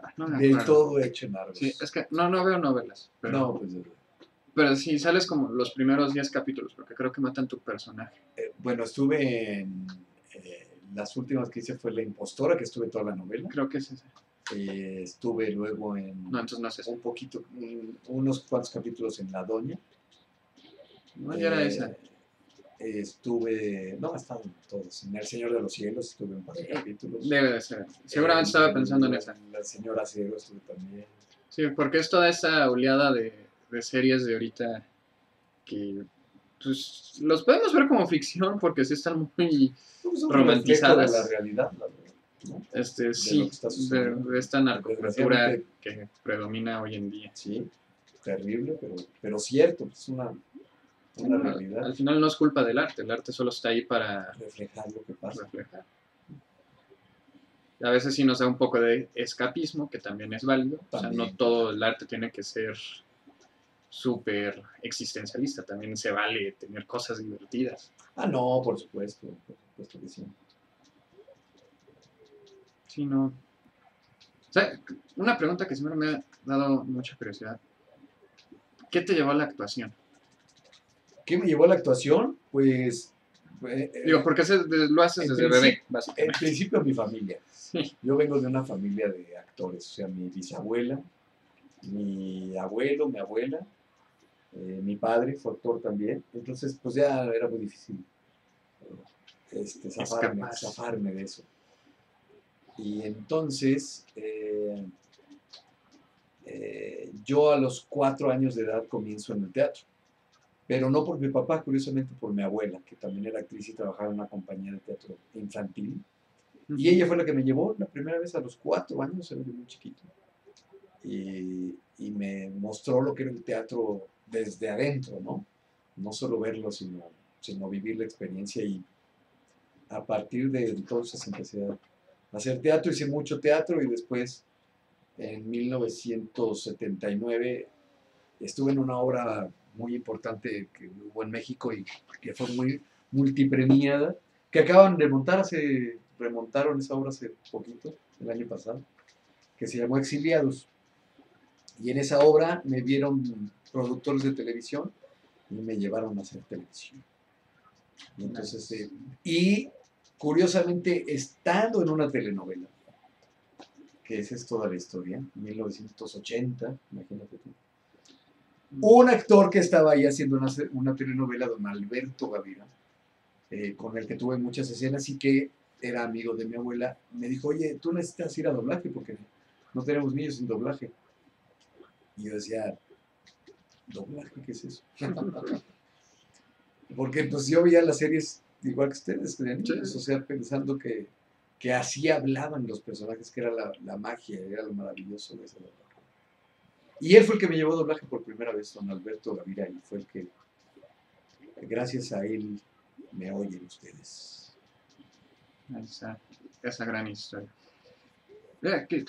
S2: Ah, de todo hecho en Argos.
S1: Sí, es que no, no veo novelas.
S2: no, pues
S1: pero si sales como los primeros 10 capítulos, porque creo que matan tu personaje.
S2: Eh, bueno, estuve en. Eh, las últimas que hice fue La Impostora, que estuve toda la novela.
S1: Creo que es ese.
S2: Eh, estuve luego en.
S1: No, entonces no es ese.
S2: Un poquito, unos cuantos capítulos en La Doña.
S1: No, ya era esa.
S2: Estuve. No, en todos. En El Señor de los Cielos estuve en un par de capítulos.
S1: Debe de ser. Seguramente estaba pensando en esa.
S2: La Señora Cielo estuve también.
S1: Sí, porque es toda esa oleada de de series de ahorita que pues los podemos ver como ficción porque sí están muy romantizadas.
S2: De la realidad,
S1: Este, sí, de, esta narcocultura que predomina hoy en día.
S2: Sí, terrible, pero, pero cierto, es una, una realidad.
S1: Al final no es culpa del arte, el arte solo está ahí para
S2: reflejar lo que pasa. Reflejar.
S1: A veces sí nos da un poco de escapismo, que también es válido. O sea, no todo el arte tiene que ser súper existencialista. También se vale tener cosas divertidas.
S2: Ah, no, por supuesto, por supuesto que sí.
S1: Sí, no. O sea, una pregunta que siempre me ha dado mucha curiosidad. ¿Qué te llevó a la actuación?
S2: ¿Qué me llevó a la actuación? Pues...
S1: Eh, Digo, porque lo haces desde bebé,
S2: básicamente. En principio mi familia. Yo vengo de una familia de actores, o sea, mi bisabuela, mi abuelo, mi abuela, eh, mi padre fue actor también, entonces pues ya era muy difícil este, zafarme, de eso. Y entonces eh, eh, yo a los cuatro años de edad comienzo en el teatro. Pero no por mi papá, curiosamente por mi abuela, que también era actriz y trabajaba en una compañía de teatro infantil. Y ella fue la que me llevó la primera vez a los cuatro años, era muy chiquito. Y, y, me mostró lo que era el teatro desde adentro, ¿no? No solo verlo, sino, sino vivir la experiencia. Y a partir de entonces empecé a hacer teatro, hice mucho teatro y después en 1979 estuve en una obra muy importante que hubo en México y que fue muy multipremiada, que acaban de montar hace, remontaron esa obra hace poquito, el año pasado, que se llamó Exiliados. Y en esa obra me vieron productores de televisión y me llevaron a hacer televisión. Y entonces, eh, y curiosamente, estando en una telenovela, que es toda la historia, 1980, imagínate tú. Un actor que estaba ahí haciendo una, una telenovela, don Alberto Gavira, eh, con el que tuve muchas escenas y que era amigo de mi abuela, me dijo, oye, tú necesitas ir a doblaje porque no tenemos niños sin doblaje. Y yo decía, ¿doblaje? ¿Qué es eso? porque pues yo veía las series igual que ustedes, o sea, pensando que que así hablaban los personajes, que era la, magia, era lo maravilloso de ese doblaje. Y él fue el que me llevó a doblaje por primera vez, don Alberto Gavira, y fue el que, gracias a él, me oyen ustedes.
S1: Esa, esa gran historia. Mira, que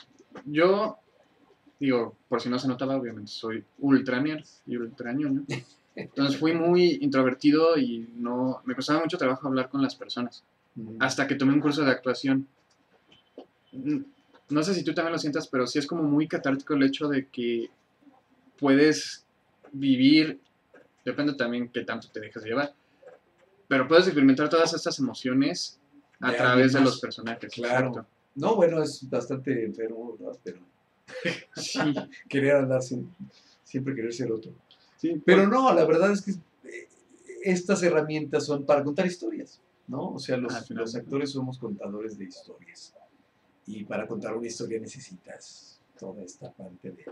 S1: yo, digo, por si no se notaba, obviamente soy ultra nerd y ultra ñoño. Entonces fui muy introvertido y no me costaba mucho trabajo hablar con las personas hasta que tomé un curso de actuación. No sé si tú también lo sientas, pero sí es como muy catártico el hecho de que puedes vivir, depende también qué tanto te dejas llevar, pero puedes experimentar todas estas emociones a través de los personajes.
S2: Claro. No, bueno, es bastante enfermo, ¿verdad? Pero sí, querer andar siempre querer ser otro. Sí, pero no, la verdad es que eh, estas herramientas son para contar historias. ¿no? O sea, los, los actores somos contadores de historias. Y para contar una historia necesitas toda esta parte de,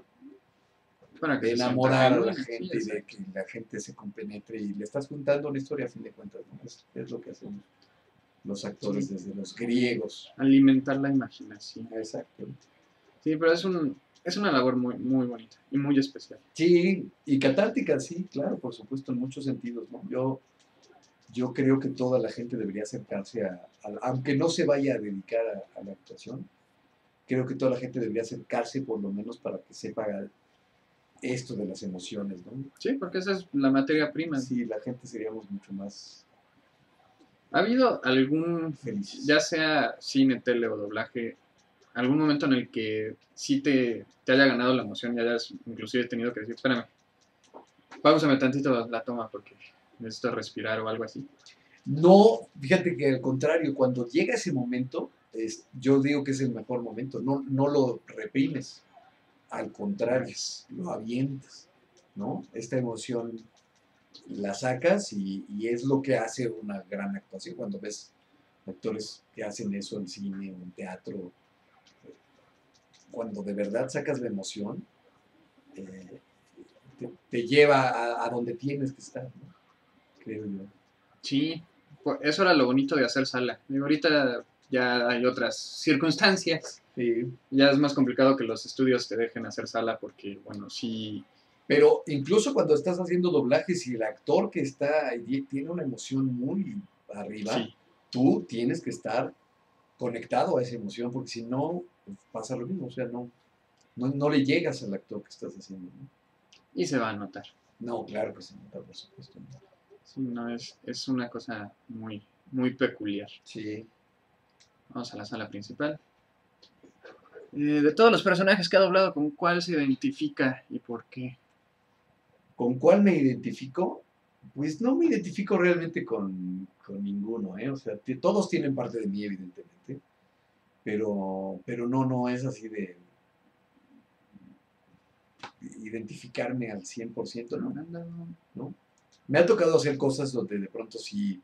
S2: de enamorar a la gente y de que la gente se compenetre y le estás contando una historia a fin de cuentas. Es, lo que hacemos los actores desde los griegos.
S1: Alimentar la imaginación.
S2: Exacto.
S1: Sí, pero es, un, es una labor muy, muy bonita y muy especial.
S2: Sí, y catártica, sí, claro, por supuesto, en muchos sentidos. ¿no? Yo yo creo que toda la gente debería acercarse a, aunque no se vaya a dedicar a, la actuación, creo que toda la gente debería acercarse por lo menos para que sepa esto de las emociones, ¿no?
S1: Sí, porque esa es la materia prima.
S2: Sí, la gente seríamos mucho más...
S1: ¿Ha habido algún, ya sea cine, tele o doblaje, algún momento en el que sí te, te haya ganado la emoción y hayas inclusive tenido que decir, espérame, pausame tantito la toma porque necesito respirar o algo así.
S2: No, fíjate que al contrario, cuando llega ese momento, es, yo digo que es el mejor momento, no, no lo reprimes, al contrario, lo avientas, ¿no? Esta emoción la sacas y, es lo que hace una gran actuación cuando ves actores que hacen eso en cine o en teatro. Cuando de verdad sacas la emoción, eh, te, lleva a, a, donde tienes que estar. ¿no? creo yo.
S1: Sí, pues, eso era lo bonito de hacer sala. ahorita ya hay otras circunstancias. Sí. Ya es más complicado que los estudios te dejen hacer sala porque, bueno, sí.
S2: Pero incluso cuando estás haciendo doblajes y el actor que está ahí tiene una emoción muy arriba, tú tienes que estar conectado a esa emoción porque si no, pues, pasa lo mismo. O sea, no, no, le llegas al actor que estás haciendo.
S1: Y se va a notar.
S2: No, claro que se nota, por supuesto.
S1: Sí, no, es, es una cosa muy, muy peculiar.
S2: Sí.
S1: Vamos a la sala principal. Eh, de todos los personajes que ha doblado, ¿con cuál se identifica y por qué?
S2: ¿Con cuál me identifico? Pues no me identifico realmente con, ninguno, ¿eh? O sea, todos tienen parte de mí, evidentemente. Pero, pero no, no es así de identificarme al 100%, ¿no? no. ¿no? me ha tocado hacer cosas donde de pronto sí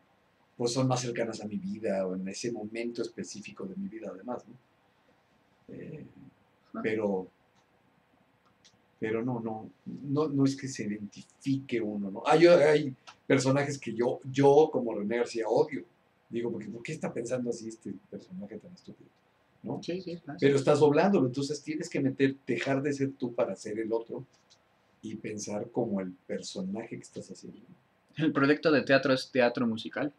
S2: pues son más cercanas a mi vida o en ese momento específico de mi vida además, ¿no? Eh, pero pero no, no, no, no es que se identifique uno, ¿no? Hay, hay personajes que yo, yo como René García odio. Digo, porque ¿por qué está pensando así este personaje tan estúpido? ¿no?
S1: Sí, sí,
S2: Pero estás doblándolo, entonces tienes que meter, dejar de ser tú para ser el otro y pensar como el personaje que estás haciendo.
S1: ¿El proyecto de teatro es teatro musical?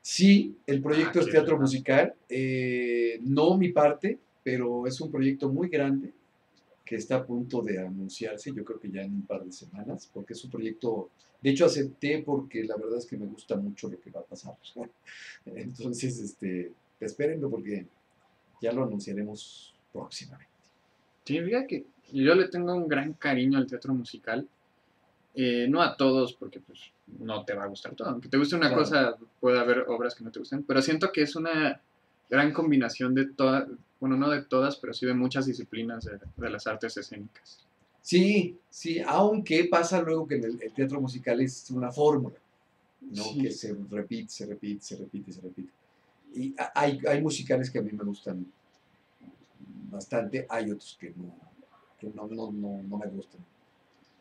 S2: Sí, el proyecto ah, es teatro musical. Eh, no mi parte, pero es un proyecto muy grande que está a punto de anunciarse, yo creo que ya en un par de semanas, porque es un proyecto, de hecho acepté porque la verdad es que me gusta mucho lo que va a pasar. Entonces, este, espérenlo porque ya lo anunciaremos próximamente.
S1: Sí, fíjate que yo le tengo un gran cariño al teatro musical. Eh, no a todos, porque pues no te va a gustar todo. Aunque te guste una cosa, puede haber obras que no te gusten. Pero siento que es una gran combinación de todas, bueno, no de todas, pero sí de muchas disciplinas de, las artes escénicas.
S2: Sí, sí, aunque pasa luego que en el, teatro musical es una fórmula, ¿no? Que se repite, se repite, se repite, se repite. Y hay, hay musicales que a mí me gustan bastante, hay otros que no, que no, no, no, no me gustan.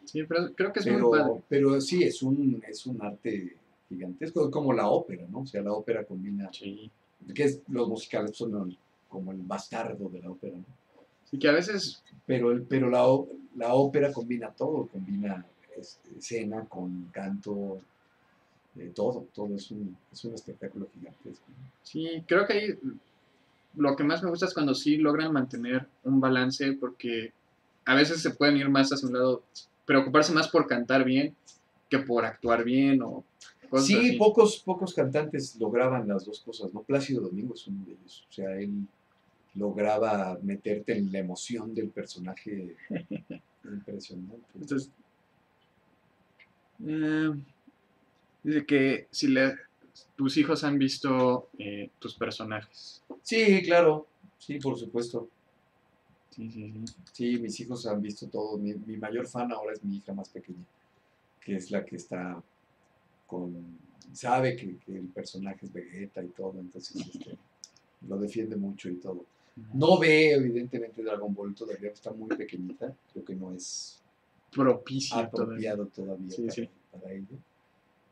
S1: Sí, pero creo que es
S2: pero,
S1: muy padre.
S2: Pero sí, es un, es un arte gigantesco, como la ópera, ¿no? O sea, la ópera combina...
S1: Sí.
S2: Que es, los musicales son como el bastardo de la ópera, ¿no?
S1: Sí, que a veces...
S2: Pero, el, pero la, la ópera combina todo, combina este, escena con canto, eh, todo, todo es un, es un espectáculo gigantesco.
S1: Sí, creo que ahí lo que más me gusta es cuando sí logran mantener un balance porque a veces se pueden ir más hacia un lado, preocuparse más por cantar bien que por actuar bien o
S2: Sí, pocos, pocos cantantes lograban las dos cosas, ¿no? Plácido Domingo es uno de ellos, o sea, él lograba meterte en la emoción del personaje impresionante.
S1: Entonces, eh, dice que si le, tus hijos han visto eh, tus personajes.
S2: Sí, claro, sí, por supuesto.
S1: Sí, sí, sí.
S2: Sí, mis hijos han visto todo. Mi, mayor fan ahora es mi hija más pequeña, que es la que está con... sabe que, el personaje es Vegeta y todo, entonces este, lo defiende mucho y todo. No ve, evidentemente, Dragon Ball todavía, está muy pequeñita, creo que no es
S1: propicio
S2: apropiado todavía, para, ello.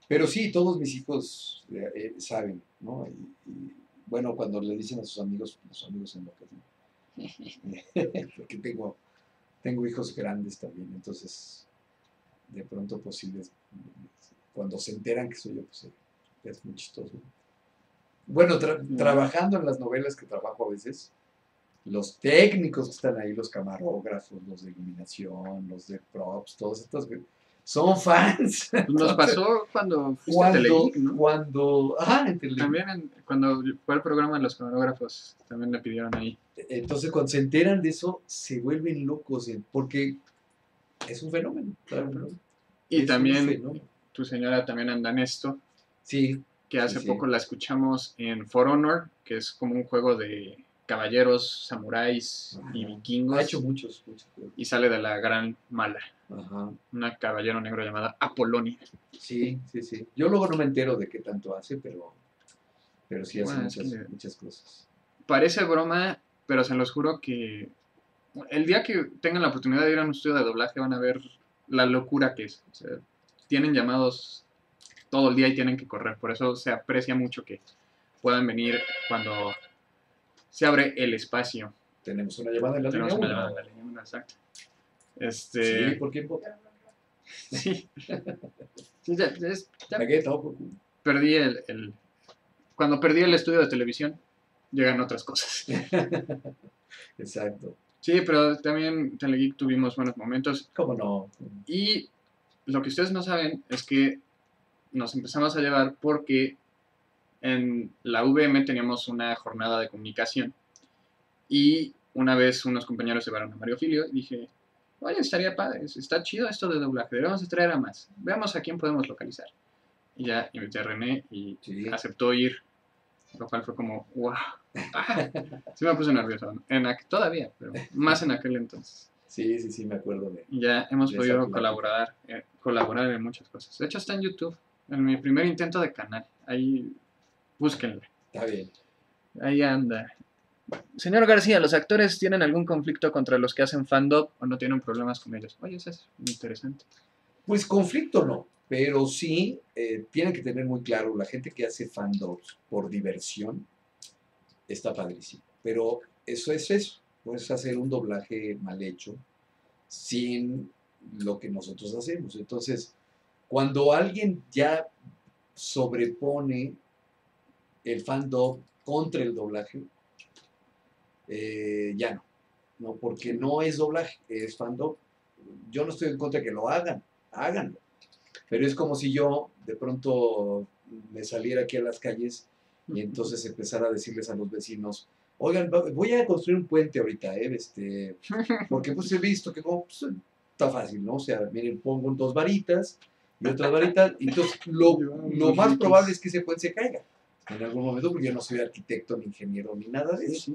S2: Pero sí, todos mis hijos eh, eh, saben, ¿no? Y, bueno, cuando le dicen a sus amigos, los amigos en ¿no? porque tengo, tengo hijos grandes también, entonces de pronto pues cuando se enteran que soy yo, pues es muy chistoso. Bueno, trabajando en las novelas que trabajo a veces, los técnicos que están ahí, los camarógrafos, los de iluminación, los de props, todos estos son fans.
S1: Nos pasó cuando
S2: fuiste cuando, ¿no? Cuando,
S1: También cuando fue el programa de los camarógrafos, también le pidieron ahí.
S2: Entonces, cuando se enteran de eso, se vuelven locos, eh, porque es un fenómeno.
S1: Y también tu señora también anda en esto.
S2: Sí.
S1: Que hace poco la escuchamos en For Honor, que es como un juego de caballeros, samuráis y vikingos.
S2: Ha hecho muchos, muchos.
S1: Y sale de la gran mala. Ajá. Una caballero negro llamada Apolonia.
S2: Sí, sí, sí. Yo luego no me entero de qué tanto hace, pero, pero sí hace muchas, muchas cosas.
S1: Parece broma, pero se los juro que el día que tengan la oportunidad de ir a un estudio de doblaje van a ver la locura que es. O sea, tienen llamados todo el día y tienen que correr. Por eso se aprecia mucho que puedan venir cuando se abre el espacio.
S2: Tenemos una llamada en la Tenemos
S1: una llamada en la línea exacto. Este...
S2: Sí, ¿por quién vota?
S1: Sí. sí ya, perdí el, el, Cuando perdí el estudio de televisión, llegan otras cosas.
S2: Exacto.
S1: Sí, pero también Telegeek tuvimos buenos momentos.
S2: ¿Cómo no?
S1: Y lo que ustedes no saben es que nos empezamos a llevar porque en la VM teníamos una jornada de comunicación. Y una vez unos compañeros llevaron a Mario Filio y dije, oye, estaría padre, está chido esto de doblaje, debemos traer a más, veamos a quién podemos localizar. Y ya invité a René y aceptó ir, lo cual fue como, wow, sí me puse nervioso, en todavía, pero más en aquel entonces.
S2: Sí, sí, sí, me acuerdo de.
S1: Ya hemos podido colaborar, eh, colaborar en muchas cosas. De hecho, está en YouTube, en mi primer intento de canal. Ahí Búsquenlo.
S2: Está bien.
S1: Ahí anda. Señor García, ¿los actores tienen algún conflicto contra los que hacen fandom o no tienen problemas con ellos? Oye, eso es interesante.
S2: Pues conflicto no, pero sí eh, tienen que tener muy claro, la gente que hace fandoms por diversión está padrísimo. Pero eso es eso, puedes hacer un doblaje mal hecho sin lo que nosotros hacemos. Entonces, cuando alguien ya sobrepone el fandom contra el doblaje, eh, ya no, no, porque no es doblaje, es fandom. Yo no estoy en contra de que lo hagan, háganlo. Pero es como si yo de pronto me saliera aquí a las calles y entonces empezara a decirles a los vecinos, oigan, voy a construir un puente ahorita, ¿eh? Este, porque pues he visto que como, pues, está fácil, ¿no? O sea, miren, pongo dos varitas y otras varitas, y entonces lo, lo más probable es que ese puente se caiga en algún momento, porque yo no soy arquitecto, ni ingeniero, ni nada de eso.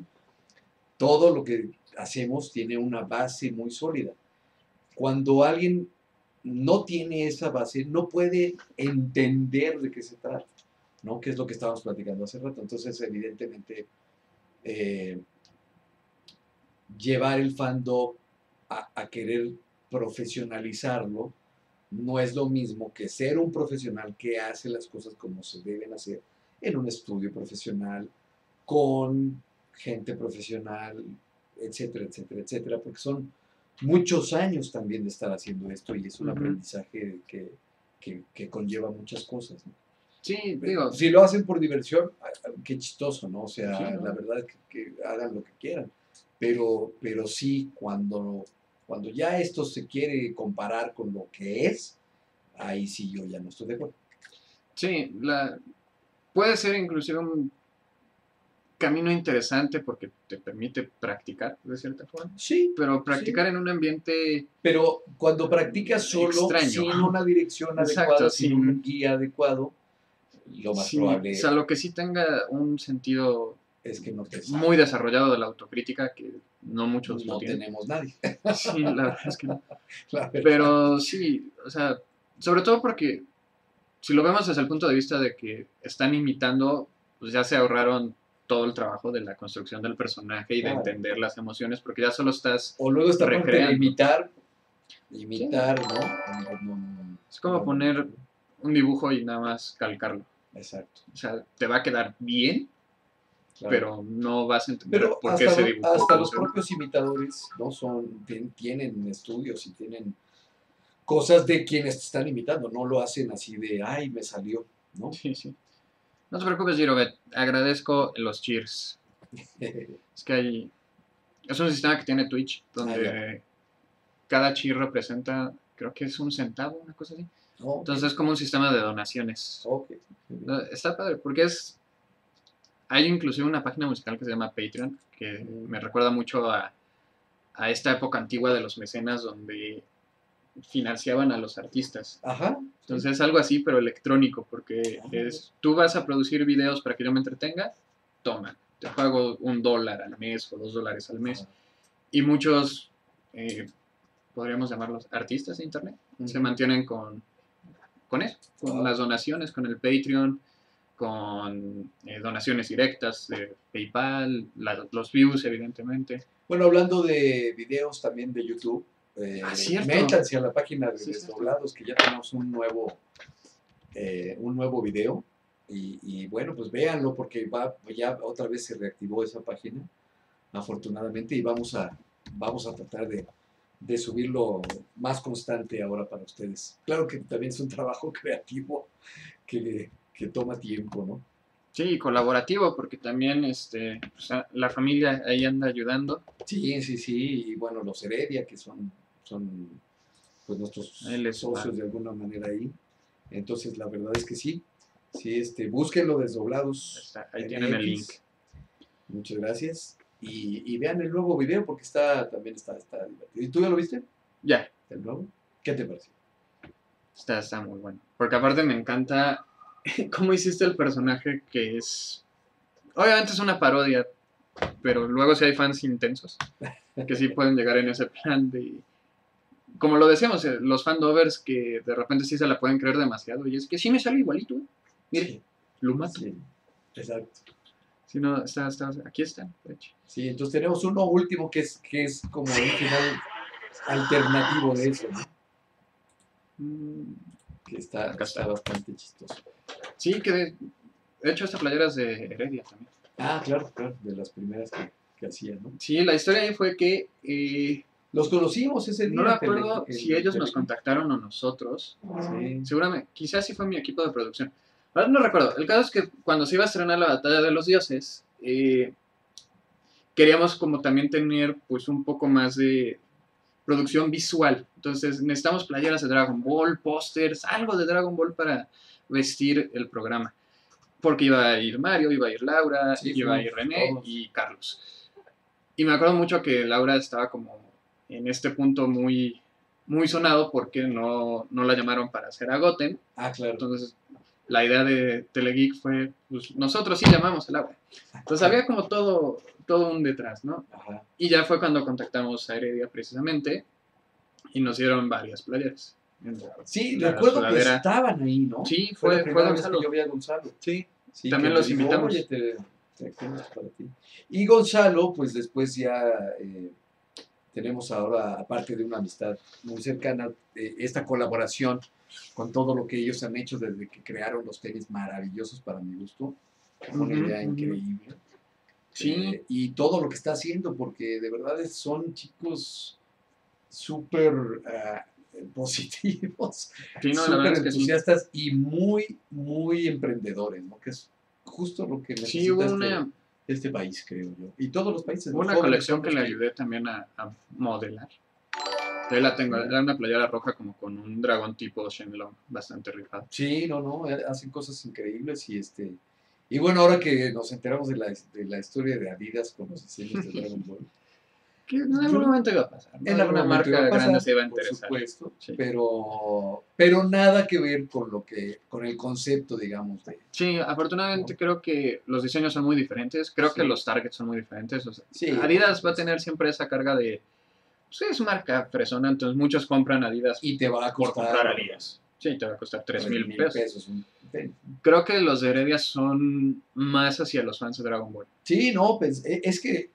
S2: Todo lo que hacemos tiene una base muy sólida. Cuando alguien no tiene esa base, no puede entender de qué se trata, ¿no? Que es lo que estábamos platicando hace rato. Entonces, evidentemente, eh, llevar el fandom a, querer profesionalizarlo no es lo mismo que ser un profesional que hace las cosas como se deben hacer en un estudio profesional, con gente profesional, etcétera, etcétera, etcétera, porque son muchos años también de estar haciendo esto y es un aprendizaje que, que, conlleva muchas cosas.
S1: Sí, digo.
S2: Si lo hacen por diversión, qué chistoso, ¿no? O sea, la verdad es que, hagan lo que quieran. Pero, pero sí, cuando, cuando ya esto se quiere comparar con lo que es, ahí sí yo ya no estoy de acuerdo.
S1: Sí, la, puede ser inclusive un camino interesante porque te permite practicar de cierta forma.
S2: Sí.
S1: Pero practicar en un ambiente.
S2: Pero cuando practicas solo, sin una dirección adecuada, sin un guía adecuado, lo más probable.
S1: O sea, lo que sí tenga un sentido
S2: es que no
S1: muy desarrollado de la autocrítica que no muchos
S2: no tenemos nadie.
S1: Sí, la verdad es que no. Pero sí, o sea, sobre todo porque si lo vemos desde el punto de vista de que están imitando, pues ya se ahorraron todo el trabajo de la construcción del personaje y de entender las emociones, porque ya solo estás
S2: o luego está recreando. imitar, imitar, ¿no?
S1: Es como poner un dibujo y nada más calcarlo.
S2: Exacto.
S1: O sea, te va a quedar bien, pero no vas a entender
S2: por qué se dibujó. Hasta los propios imitadores no son tienen estudios y tienen cosas de quienes te están imitando, no lo hacen así de, ay, me salió, ¿no?
S1: Sí, sí. No te preocupes, Girobet, agradezco los cheers. es que hay... Es un sistema que tiene Twitch, donde cada cheer representa, creo que es un centavo, una cosa así. Entonces es como un sistema de donaciones. Está padre, porque es... Hay inclusive una página musical que se llama Patreon, que me recuerda mucho a, a esta época antigua de los mecenas, donde financiaban a los artistas.
S2: Ajá.
S1: Entonces es algo así, pero electrónico, porque es, tú vas a producir videos para que yo me entretenga, toma, te pago un dólar al mes o dos dólares al mes. Y muchos, eh, podríamos llamarlos artistas de Internet, se mantienen con, con eso, con las donaciones, con el Patreon, con eh, donaciones directas de PayPal, los views, evidentemente.
S2: Bueno, hablando de videos también de YouTube, eh, ah, métanse a la página de Desdoblados, que ya tenemos un nuevo, eh, un nuevo video. Y, bueno, pues véanlo porque va, ya otra vez se reactivó esa página, afortunadamente, y vamos a, vamos a tratar de, de subirlo más constante ahora para ustedes. Claro que también es un trabajo creativo que, que toma tiempo, ¿no?
S1: Sí, colaborativo, porque también este, la familia ahí anda ayudando.
S2: Sí, sí, sí, y bueno, los Heredia, que son son pues nuestros socios de alguna manera ahí. Entonces, la verdad es que sí, sí, este, búsquenlo desdoblados.
S1: ahí tienen el link.
S2: Muchas gracias. Y, vean el nuevo video porque está también está, está divertido. ¿Y tú ya lo viste?
S1: Ya.
S2: ¿El nuevo? ¿Qué te pareció?
S1: Está, está muy bueno. Porque aparte me encanta cómo hiciste el personaje que es... Obviamente es una parodia, pero luego sí hay fans intensos que sí pueden llegar en ese plan de como lo decíamos, eh, los fandovers que de repente sí se la pueden creer demasiado. Y es que sí me sale igualito. ¿eh? Mire, lo mato.
S2: exacto.
S1: Sí, no, está, está, aquí de hecho.
S2: Sí, entonces tenemos uno último que es, que es como un final alternativo de eso, ¿no? Mm. Que está, está bastante chistoso.
S1: Sí, que de, hecho esta playera es de Heredia también.
S2: Ah, claro, claro, de las primeras que, que hacía, ¿no?
S1: Sí, la historia ahí fue que... Eh,
S2: los conocimos ese día.
S1: No me acuerdo si ellos nos contactaron o nosotros. Sí. Seguramente, quizás sí fue mi equipo de producción. Ahora no recuerdo. El caso es que cuando se iba a estrenar la Batalla de los Dioses, eh, queríamos como también tener pues un poco más de producción visual. Entonces necesitamos playeras de Dragon Ball, pósters, algo de Dragon Ball para vestir el programa. Porque iba a ir Mario, iba a ir Laura, iba a ir René y Carlos. Y me acuerdo mucho que Laura estaba como en este punto muy, muy sonado porque no, no la llamaron para hacer a Goten.
S2: Ah, claro.
S1: Entonces la idea de Telegeek fue, pues nosotros sí llamamos el agua. Entonces había como todo, todo un detrás, ¿no? Ajá. Y ya fue cuando contactamos a Heredia precisamente y nos dieron varias playeras.
S2: Sí, recuerdo que estaban ahí, ¿no?
S1: Sí, fue, fue,
S2: Gonzalo. yo vi a Gonzalo.
S1: Sí, sí también los invitamos.
S2: y Gonzalo, pues después ya eh, tenemos ahora, aparte de una amistad muy cercana, eh, esta colaboración con todo lo que ellos han hecho desde que crearon los tenis maravillosos para mi gusto. Una idea increíble.
S1: Sí.
S2: Eh, y todo lo que está haciendo, porque de verdad son chicos súper ah, positivos, súper entusiastas y muy, muy emprendedores, ¿no? Que es justo lo que necesita este, este, país, creo yo. Y todos los países.
S1: una colección que le ayudé también a, a modelar. Yo la tengo, era una playera roja como con un dragón tipo Shenlong, bastante rifado.
S2: Sí, no, no, eh, hacen cosas increíbles y este... Y bueno, ahora que nos enteramos de la, de la historia de Adidas con los diseños de Dragon Ball.
S1: Que en algún momento iba a pasar. En alguna marca grande se iba a interesar.
S2: Por supuesto, pero, pero nada que ver con lo que, con el concepto, digamos, de.
S1: Sí, afortunadamente creo que los diseños son muy diferentes. Creo que los targets son muy diferentes. Adidas va a tener siempre esa carga de pues es marca fresona, entonces muchos compran Adidas.
S2: Y te va a costar.
S1: Adidas. Sí, te va a costar 3 mil pesos. Creo que los de Heredia son más hacia los fans de Dragon Ball.
S2: Sí, no, pues e, es que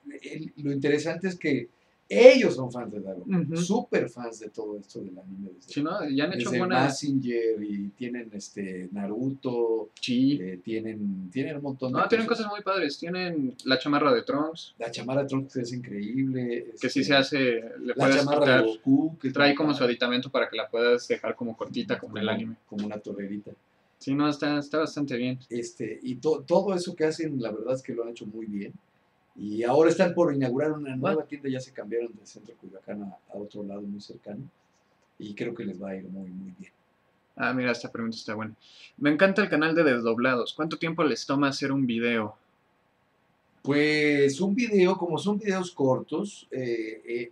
S2: lo interesante es que ellos son fans de Dragon Ball, super fans de todo esto del anime.
S1: Desde, sí, ¿no? Ya han hecho
S2: desde Messenger y tienen este Naruto.
S1: Sí.
S2: Eh, tienen, tienen un montón
S1: de No, tienen cosas muy padres. Tienen la chamarra de Trunks.
S2: La chamarra de Trunks es increíble.
S1: Que sí este, se hace, le la chamarra de Goku. Que trae como su aditamento para que la puedas dejar como cortita como, el anime.
S2: Como una torrerita.
S1: Sí, no, está, está bastante bien.
S2: Este, y todo eso que hacen, la verdad es que lo han hecho muy bien. Y ahora están por inaugurar una nueva tienda, ya se cambiaron del centro Culiacán a, otro lado muy cercano. Y creo que les va a ir muy, muy bien.
S1: Ah, mira, esta pregunta está buena. Me encanta el canal de Desdoblados. ¿Cuánto tiempo les toma hacer un video?
S2: Pues un video, como son videos cortos, eh, eh,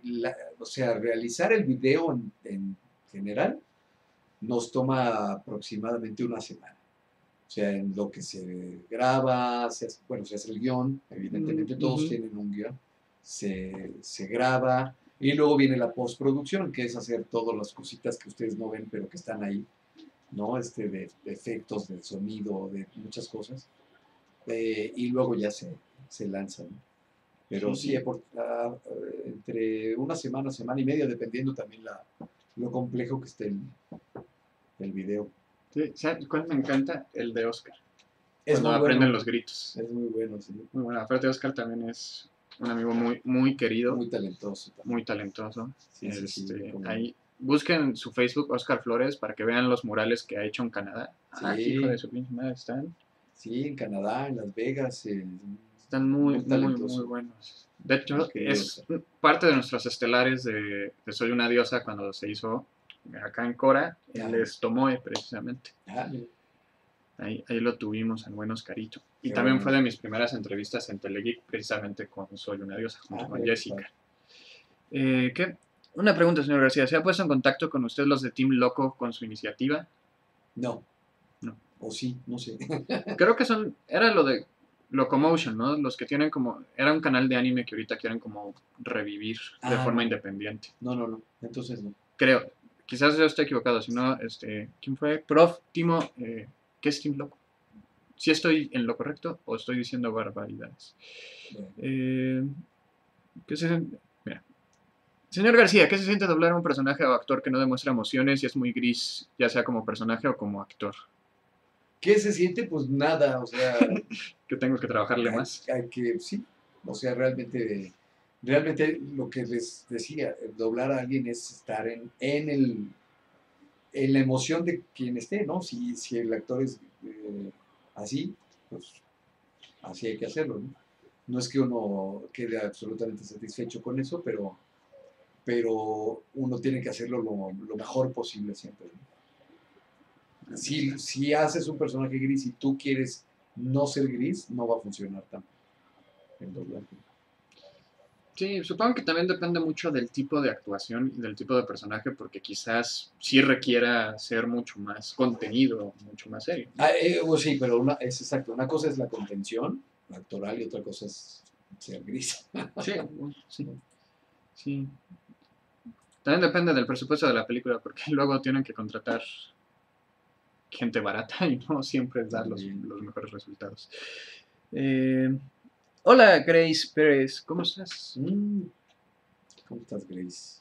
S2: o sea, realizar el video en, en general nos toma aproximadamente una semana. O sea, en lo que se graba, se hace, bueno, se hace el guion, evidentemente todos tienen un guion, se, se, graba y luego viene la postproducción, que es hacer todas las cositas que ustedes no ven, pero que están ahí, ¿no? Este, de, efectos, de sonido, de muchas cosas. Eh, y luego ya se, se lanzan. Pero sí, ah, entre una semana, semana y media, dependiendo también la, lo complejo que esté el, el video.
S1: Sí, ¿sabes cuál me encanta? El de Oscar. Es cuando aprenden los gritos.
S2: Es muy bueno, sí.
S1: Muy bueno. Aparte, Oscar también es un amigo muy, muy querido.
S2: Muy talentoso.
S1: Muy talentoso. Sí, sí, este, ahí busquen su Facebook, Oscar Flores, para que vean los murales que ha hecho en Canadá. Ah, hijo de su pinche madre, están.
S2: Sí, en Canadá, en Las Vegas.
S1: están muy, muy, muy, buenos. De hecho, es parte de nuestros estelares de, de Soy una diosa cuando se hizo acá en Cora, él les tomó precisamente. Ahí, ahí, lo tuvimos al buen Oscarito. Y también fue de mis primeras entrevistas en Telegeek, precisamente con Soy una diosa, junto ah, con Jessica. Eh, ¿qué? Una pregunta, señor García. ¿Se ha puesto en contacto con usted los de Team Loco con su iniciativa?
S2: No. No. O sí, no sé.
S1: Creo que son, era lo de Locomotion, ¿no? Los que tienen como, era un canal de anime que ahorita quieren como revivir de ah, forma independiente.
S2: No, no, no. Entonces no.
S1: Creo, Quizás yo esté equivocado, si no, este, ¿quién fue? Prof, Timo, eh, ¿qué es Team Loco? si estoy en lo correcto o estoy diciendo barbaridades. Eh, ¿qué se, Señor García, ¿qué se siente doblar a un personaje o actor que no demuestra emociones y es muy gris, ya sea como personaje o como actor?
S2: ¿Qué se siente? Pues nada, o sea...
S1: que tengo que trabajarle más.
S2: Hay que, sí, o sea, realmente, realmente lo que les decía, doblar a alguien es estar en, en, el, en la emoción de quien esté, ¿no? Si, si el actor es eh, así, pues así hay que hacerlo, ¿no? No es que uno quede absolutamente satisfecho con eso, pero pero uno tiene que hacerlo lo, mejor posible siempre. Si, si, haces un personaje gris y tú quieres no ser gris, no va a funcionar tan el doblaje.
S1: Sí, supongo que también depende mucho del tipo de actuación y del tipo de personaje, porque quizás sí requiera ser mucho más contenido, mucho más serio.
S2: Ah, eh, sí, pero una, es exacto. Una cosa es la contención actoral y otra cosa es ser gris.
S1: sí, sí. sí. También depende del presupuesto de la película, porque luego tienen que contratar gente barata y no siempre dar los, mejores resultados. Eh, hola, Grace Pérez, ¿cómo estás?
S2: Mm. ¿Cómo estás, Grace?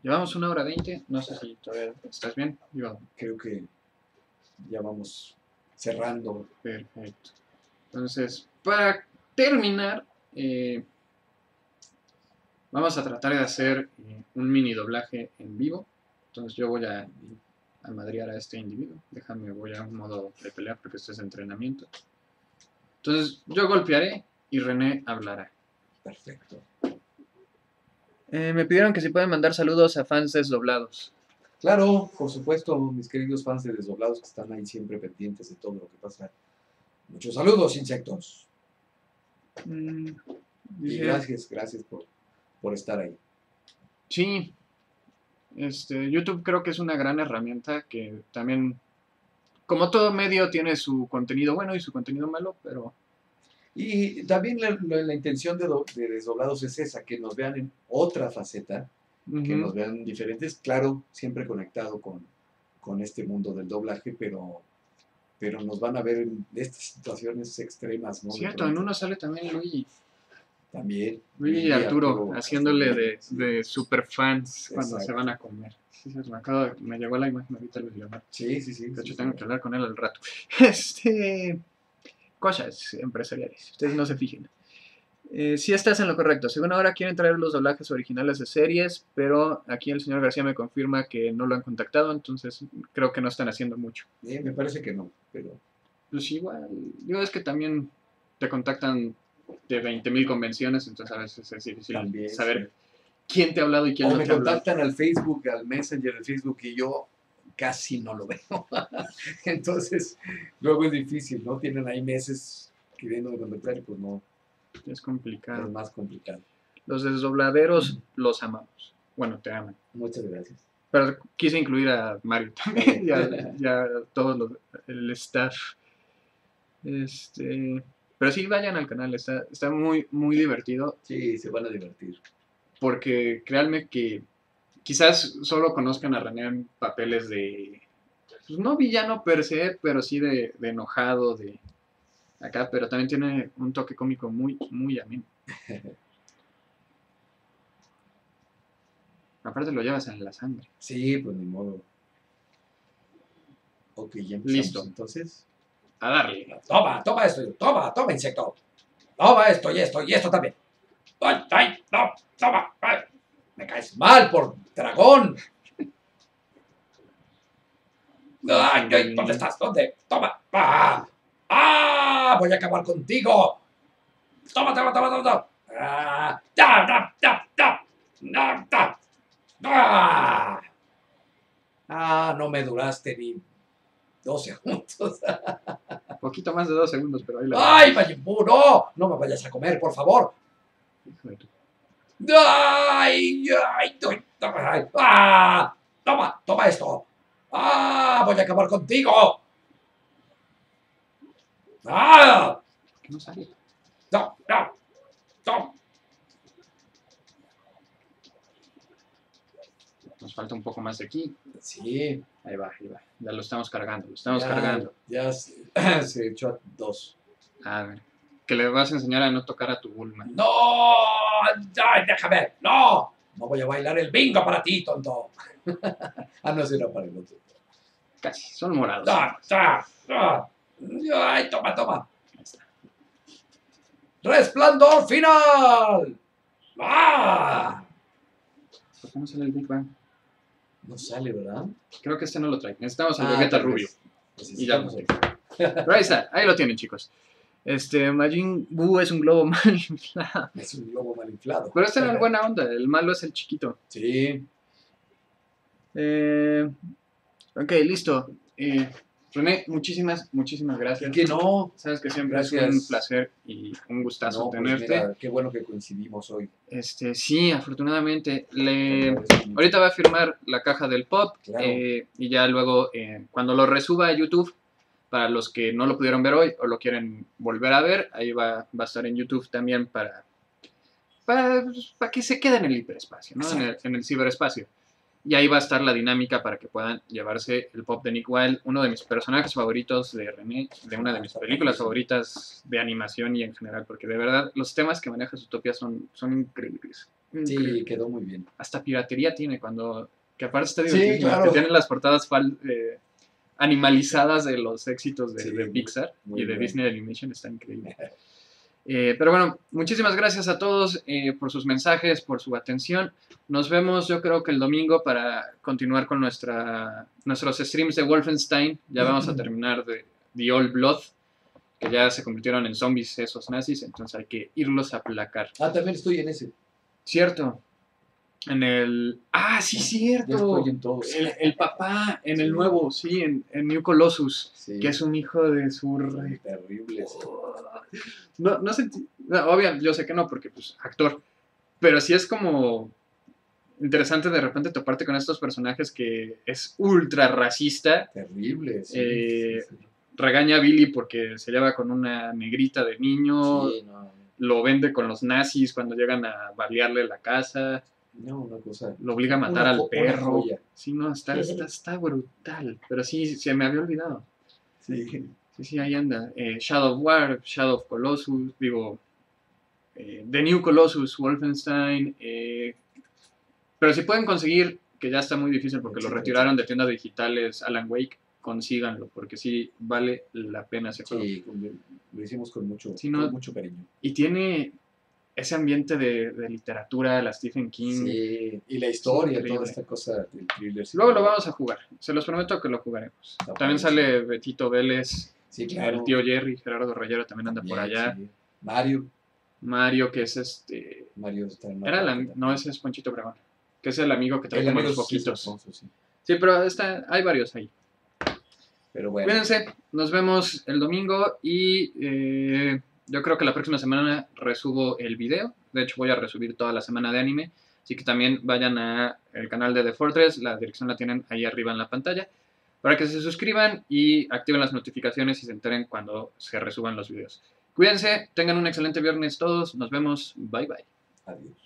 S1: Llevamos una hora veinte, no sé si todavía estás bien.
S2: Creo que ya vamos cerrando.
S1: Perfecto. Entonces, para terminar, eh, Vamos a tratar de hacer eh, un mini doblaje en vivo. Entonces yo voy a, a madrear a este individuo. Déjame, voy a un modo de pelea porque esto es entrenamiento. Entonces yo golpearé y René hablará.
S2: Perfecto.
S1: Eh, me pidieron que si pueden mandar saludos a fans desdoblados.
S2: Claro, por supuesto, mis queridos fans de desdoblados que están ahí siempre pendientes de todo lo que pasa. Muchos saludos, insectos. Mm, y gracias, gracias por por estar ahí.
S1: Sí, este, YouTube creo que es una gran herramienta que también, como todo medio, tiene su contenido bueno y su contenido malo, pero...
S2: Y también la, intención de, Desdoblados es esa, que nos vean en otra faceta, que nos vean diferentes, claro, siempre conectado con, con este mundo del doblaje, pero pero nos van a ver en estas situaciones extremas, ¿no?
S1: Cierto, en uno sale también Luigi.
S2: También.
S1: y Arturo, haciéndole de, de super fans cuando se van a comer. Sí, me, acabo me llegó la imagen ahorita Luis
S2: Sí, sí, sí.
S1: De
S2: hecho,
S1: tengo que hablar con él al rato. Este. Cosas empresariales. Ustedes no se fijen. Eh, sí estás en lo correcto. Según ahora quieren traer los doblajes originales de series, pero aquí el señor García me confirma que no lo han contactado, entonces creo que no están haciendo mucho.
S2: me parece que no, pero...
S1: Pues igual, digo, es que también te contactan de 20.000 convenciones, entonces a veces es difícil saber quién te ha hablado y quién
S2: no me contactan al Facebook, al Messenger del Facebook y yo casi no lo veo. entonces, luego es difícil, ¿no? Tienen ahí meses queriendo contactar y pues no.
S1: Es complicado.
S2: Es más complicado.
S1: Los desdobladeros los amamos. Bueno, te aman.
S2: Muchas gracias.
S1: Pero quise incluir a Mario también, ya, ya todo el staff. Este, pero sí, vayan al canal, está, está muy, muy divertido.
S2: Sí, se van a divertir.
S1: Porque créanme que quizás solo conozcan a René en papeles de, pues no villano per se, pero sí de, de enojado, de acá, pero también tiene un toque cómico muy, muy ameno. Aparte lo llevas en la sangre.
S2: Sí, pues ni modo. Ok, ya empezamos. Listo. Entonces
S1: a darle.
S2: Toma, toma esto, toma, toma insecto. Toma esto y esto y esto también. ¡Ay, ay! ¡No! ¡Toma! ¡Me caes mal por dragón! ¡Ay, ay! ¿Dónde estás? ¿Dónde? ¡Toma! ¡Ah! ¡Ah! ¡Voy a acabar contigo! ¡Toma, toma, toma, toma! toma. ¡Ah! ¡Ya, ya, ya, ya! ¡Ah! ¡Ah! ¡Ah! No me duraste ni dos segundos.
S1: Poquito más de dos segundos, pero ahí
S2: la. ¡Ay, Mayimbu! ¡No! No me vayas a comer, por favor. ¡Ay! ¡Ay! ¡Ay! ¡Ah! ¡Toma! ¡Toma esto! ¡Ah! ¡Voy a acabar contigo! ¡Ah!
S1: ¿Qué no sale?
S2: ¡No! ¡No! ¡No!
S1: Nos falta un poco más de aquí.
S2: Sí.
S1: Ahí va, ahí va. Ya lo estamos cargando, lo estamos cargando.
S2: Ya se, echó a dos.
S1: A ver. Que le vas a enseñar a no tocar a tu Bulma.
S2: ¡No! ¡Ay, déjame! ¡No! No voy a bailar el bingo para ti, tonto. ah, no, si era para el otro.
S1: Casi, son morados.
S2: ¡Ah! ¡Ah! ¡Ah! ¡Ay, toma, toma! Ahí está. ¡Resplandor final! ¡Ah!
S1: ¿Por qué no sale el Big Bang?
S2: No sale, ¿verdad?
S1: Creo que este no lo trae. Necesitamos el ah, rubio.
S2: Pues y ya.
S1: Pero ahí está, ahí lo tienen, chicos. Este, Majin Buu es un globo mal
S2: inflado. Es un globo mal inflado.
S1: Pero este no es buena onda, el malo es el chiquito.
S2: Sí.
S1: Eh, ok, listo. Eh, René, muchísimas, muchísimas gracias.
S2: Que no.
S1: Sabes que siempre es un placer y un gustazo pues tenerte.
S2: qué bueno que coincidimos hoy.
S1: Este, sí, afortunadamente. Le, ahorita va a firmar la caja del pop eh, y ya luego, eh, cuando lo resuba a YouTube, para los que no lo pudieron ver hoy o lo quieren volver a ver, ahí va, va a estar en YouTube también para, para, para que se quede en el hiperespacio, ¿no? en, el, en el ciberespacio. Y ahí va a estar la dinámica para que puedan llevarse el pop de Nick Wilde, uno de mis personajes favoritos de René, de una de mis películas favoritas de animación y en general, porque de verdad los temas que maneja Zootopia son, son increíbles.
S2: Sí, quedó muy bien.
S1: Hasta piratería tiene cuando, que aparte está divertido, que tiene las portadas eh, animalizadas de los éxitos de, Pixar y de Disney Animation, está increíble. Eh, pero bueno, muchísimas gracias a todos eh, por sus mensajes, por su atención. Nos vemos yo creo que el domingo para continuar con nuestra, nuestros streams de Wolfenstein. Ya vamos a terminar de The Old Blood, que ya se convirtieron en zombies esos nazis, entonces hay que irlos a aplacar.
S2: Ah, también estoy en ese.
S1: Cierto. En el... Ah, sí, cierto.
S2: en.
S1: El, papá, en el nuevo, sí, en, New Colossus, que es un hijo de su...
S2: Terrible.
S1: No, no sé, obvio, yo sé que no, porque pues actor, pero sí es como interesante de repente toparte con estos personajes que es ultra racista.
S2: Terrible,
S1: eh, Regaña a Billy porque se lleva con una negrita de niño. Lo vende con los nazis cuando llegan a balearle la casa.
S2: No, una cosa.
S1: Lo obliga a matar al perro. Sí, no, está, está, está brutal. Pero sí, se me había olvidado.
S2: Sí.
S1: Sí, sí, ahí anda. Eh, Shadow of War, Shadow of Colossus, digo, eh, The New Colossus, Wolfenstein. Eh, pero si pueden conseguir, que ya está muy difícil porque lo retiraron de tiendas digitales, Alan Wake, consíganlo, porque sí vale la pena ese juego.
S2: Sí, lo hicimos con mucho, mucho cariño.
S1: Y tiene ese ambiente de, literatura, la Stephen King.
S2: Sí, y la historia, toda esta cosa del thriller.
S1: Luego lo vamos a jugar, se los prometo que lo jugaremos. También sale Betito Vélez, el tío Jerry, Gerardo Rayero también anda por allá.
S2: Mario.
S1: Mario, que es este.
S2: Mario está en
S1: Era la, No, ese es Ponchito Bregón. Que es el amigo que trae como los poquitos. Sí, sí. pero está, hay varios ahí.
S2: Pero bueno.
S1: Cuídense, nos vemos el domingo y eh, yo creo que la próxima semana resubo el video. De hecho, voy a resubir toda la semana de anime. Así que también vayan al canal de The Fortress. La dirección la tienen ahí arriba en la pantalla para que se suscriban y activen las notificaciones y se enteren cuando se resuban los videos. Cuídense, tengan un excelente viernes todos, nos vemos, bye bye.
S2: Adiós.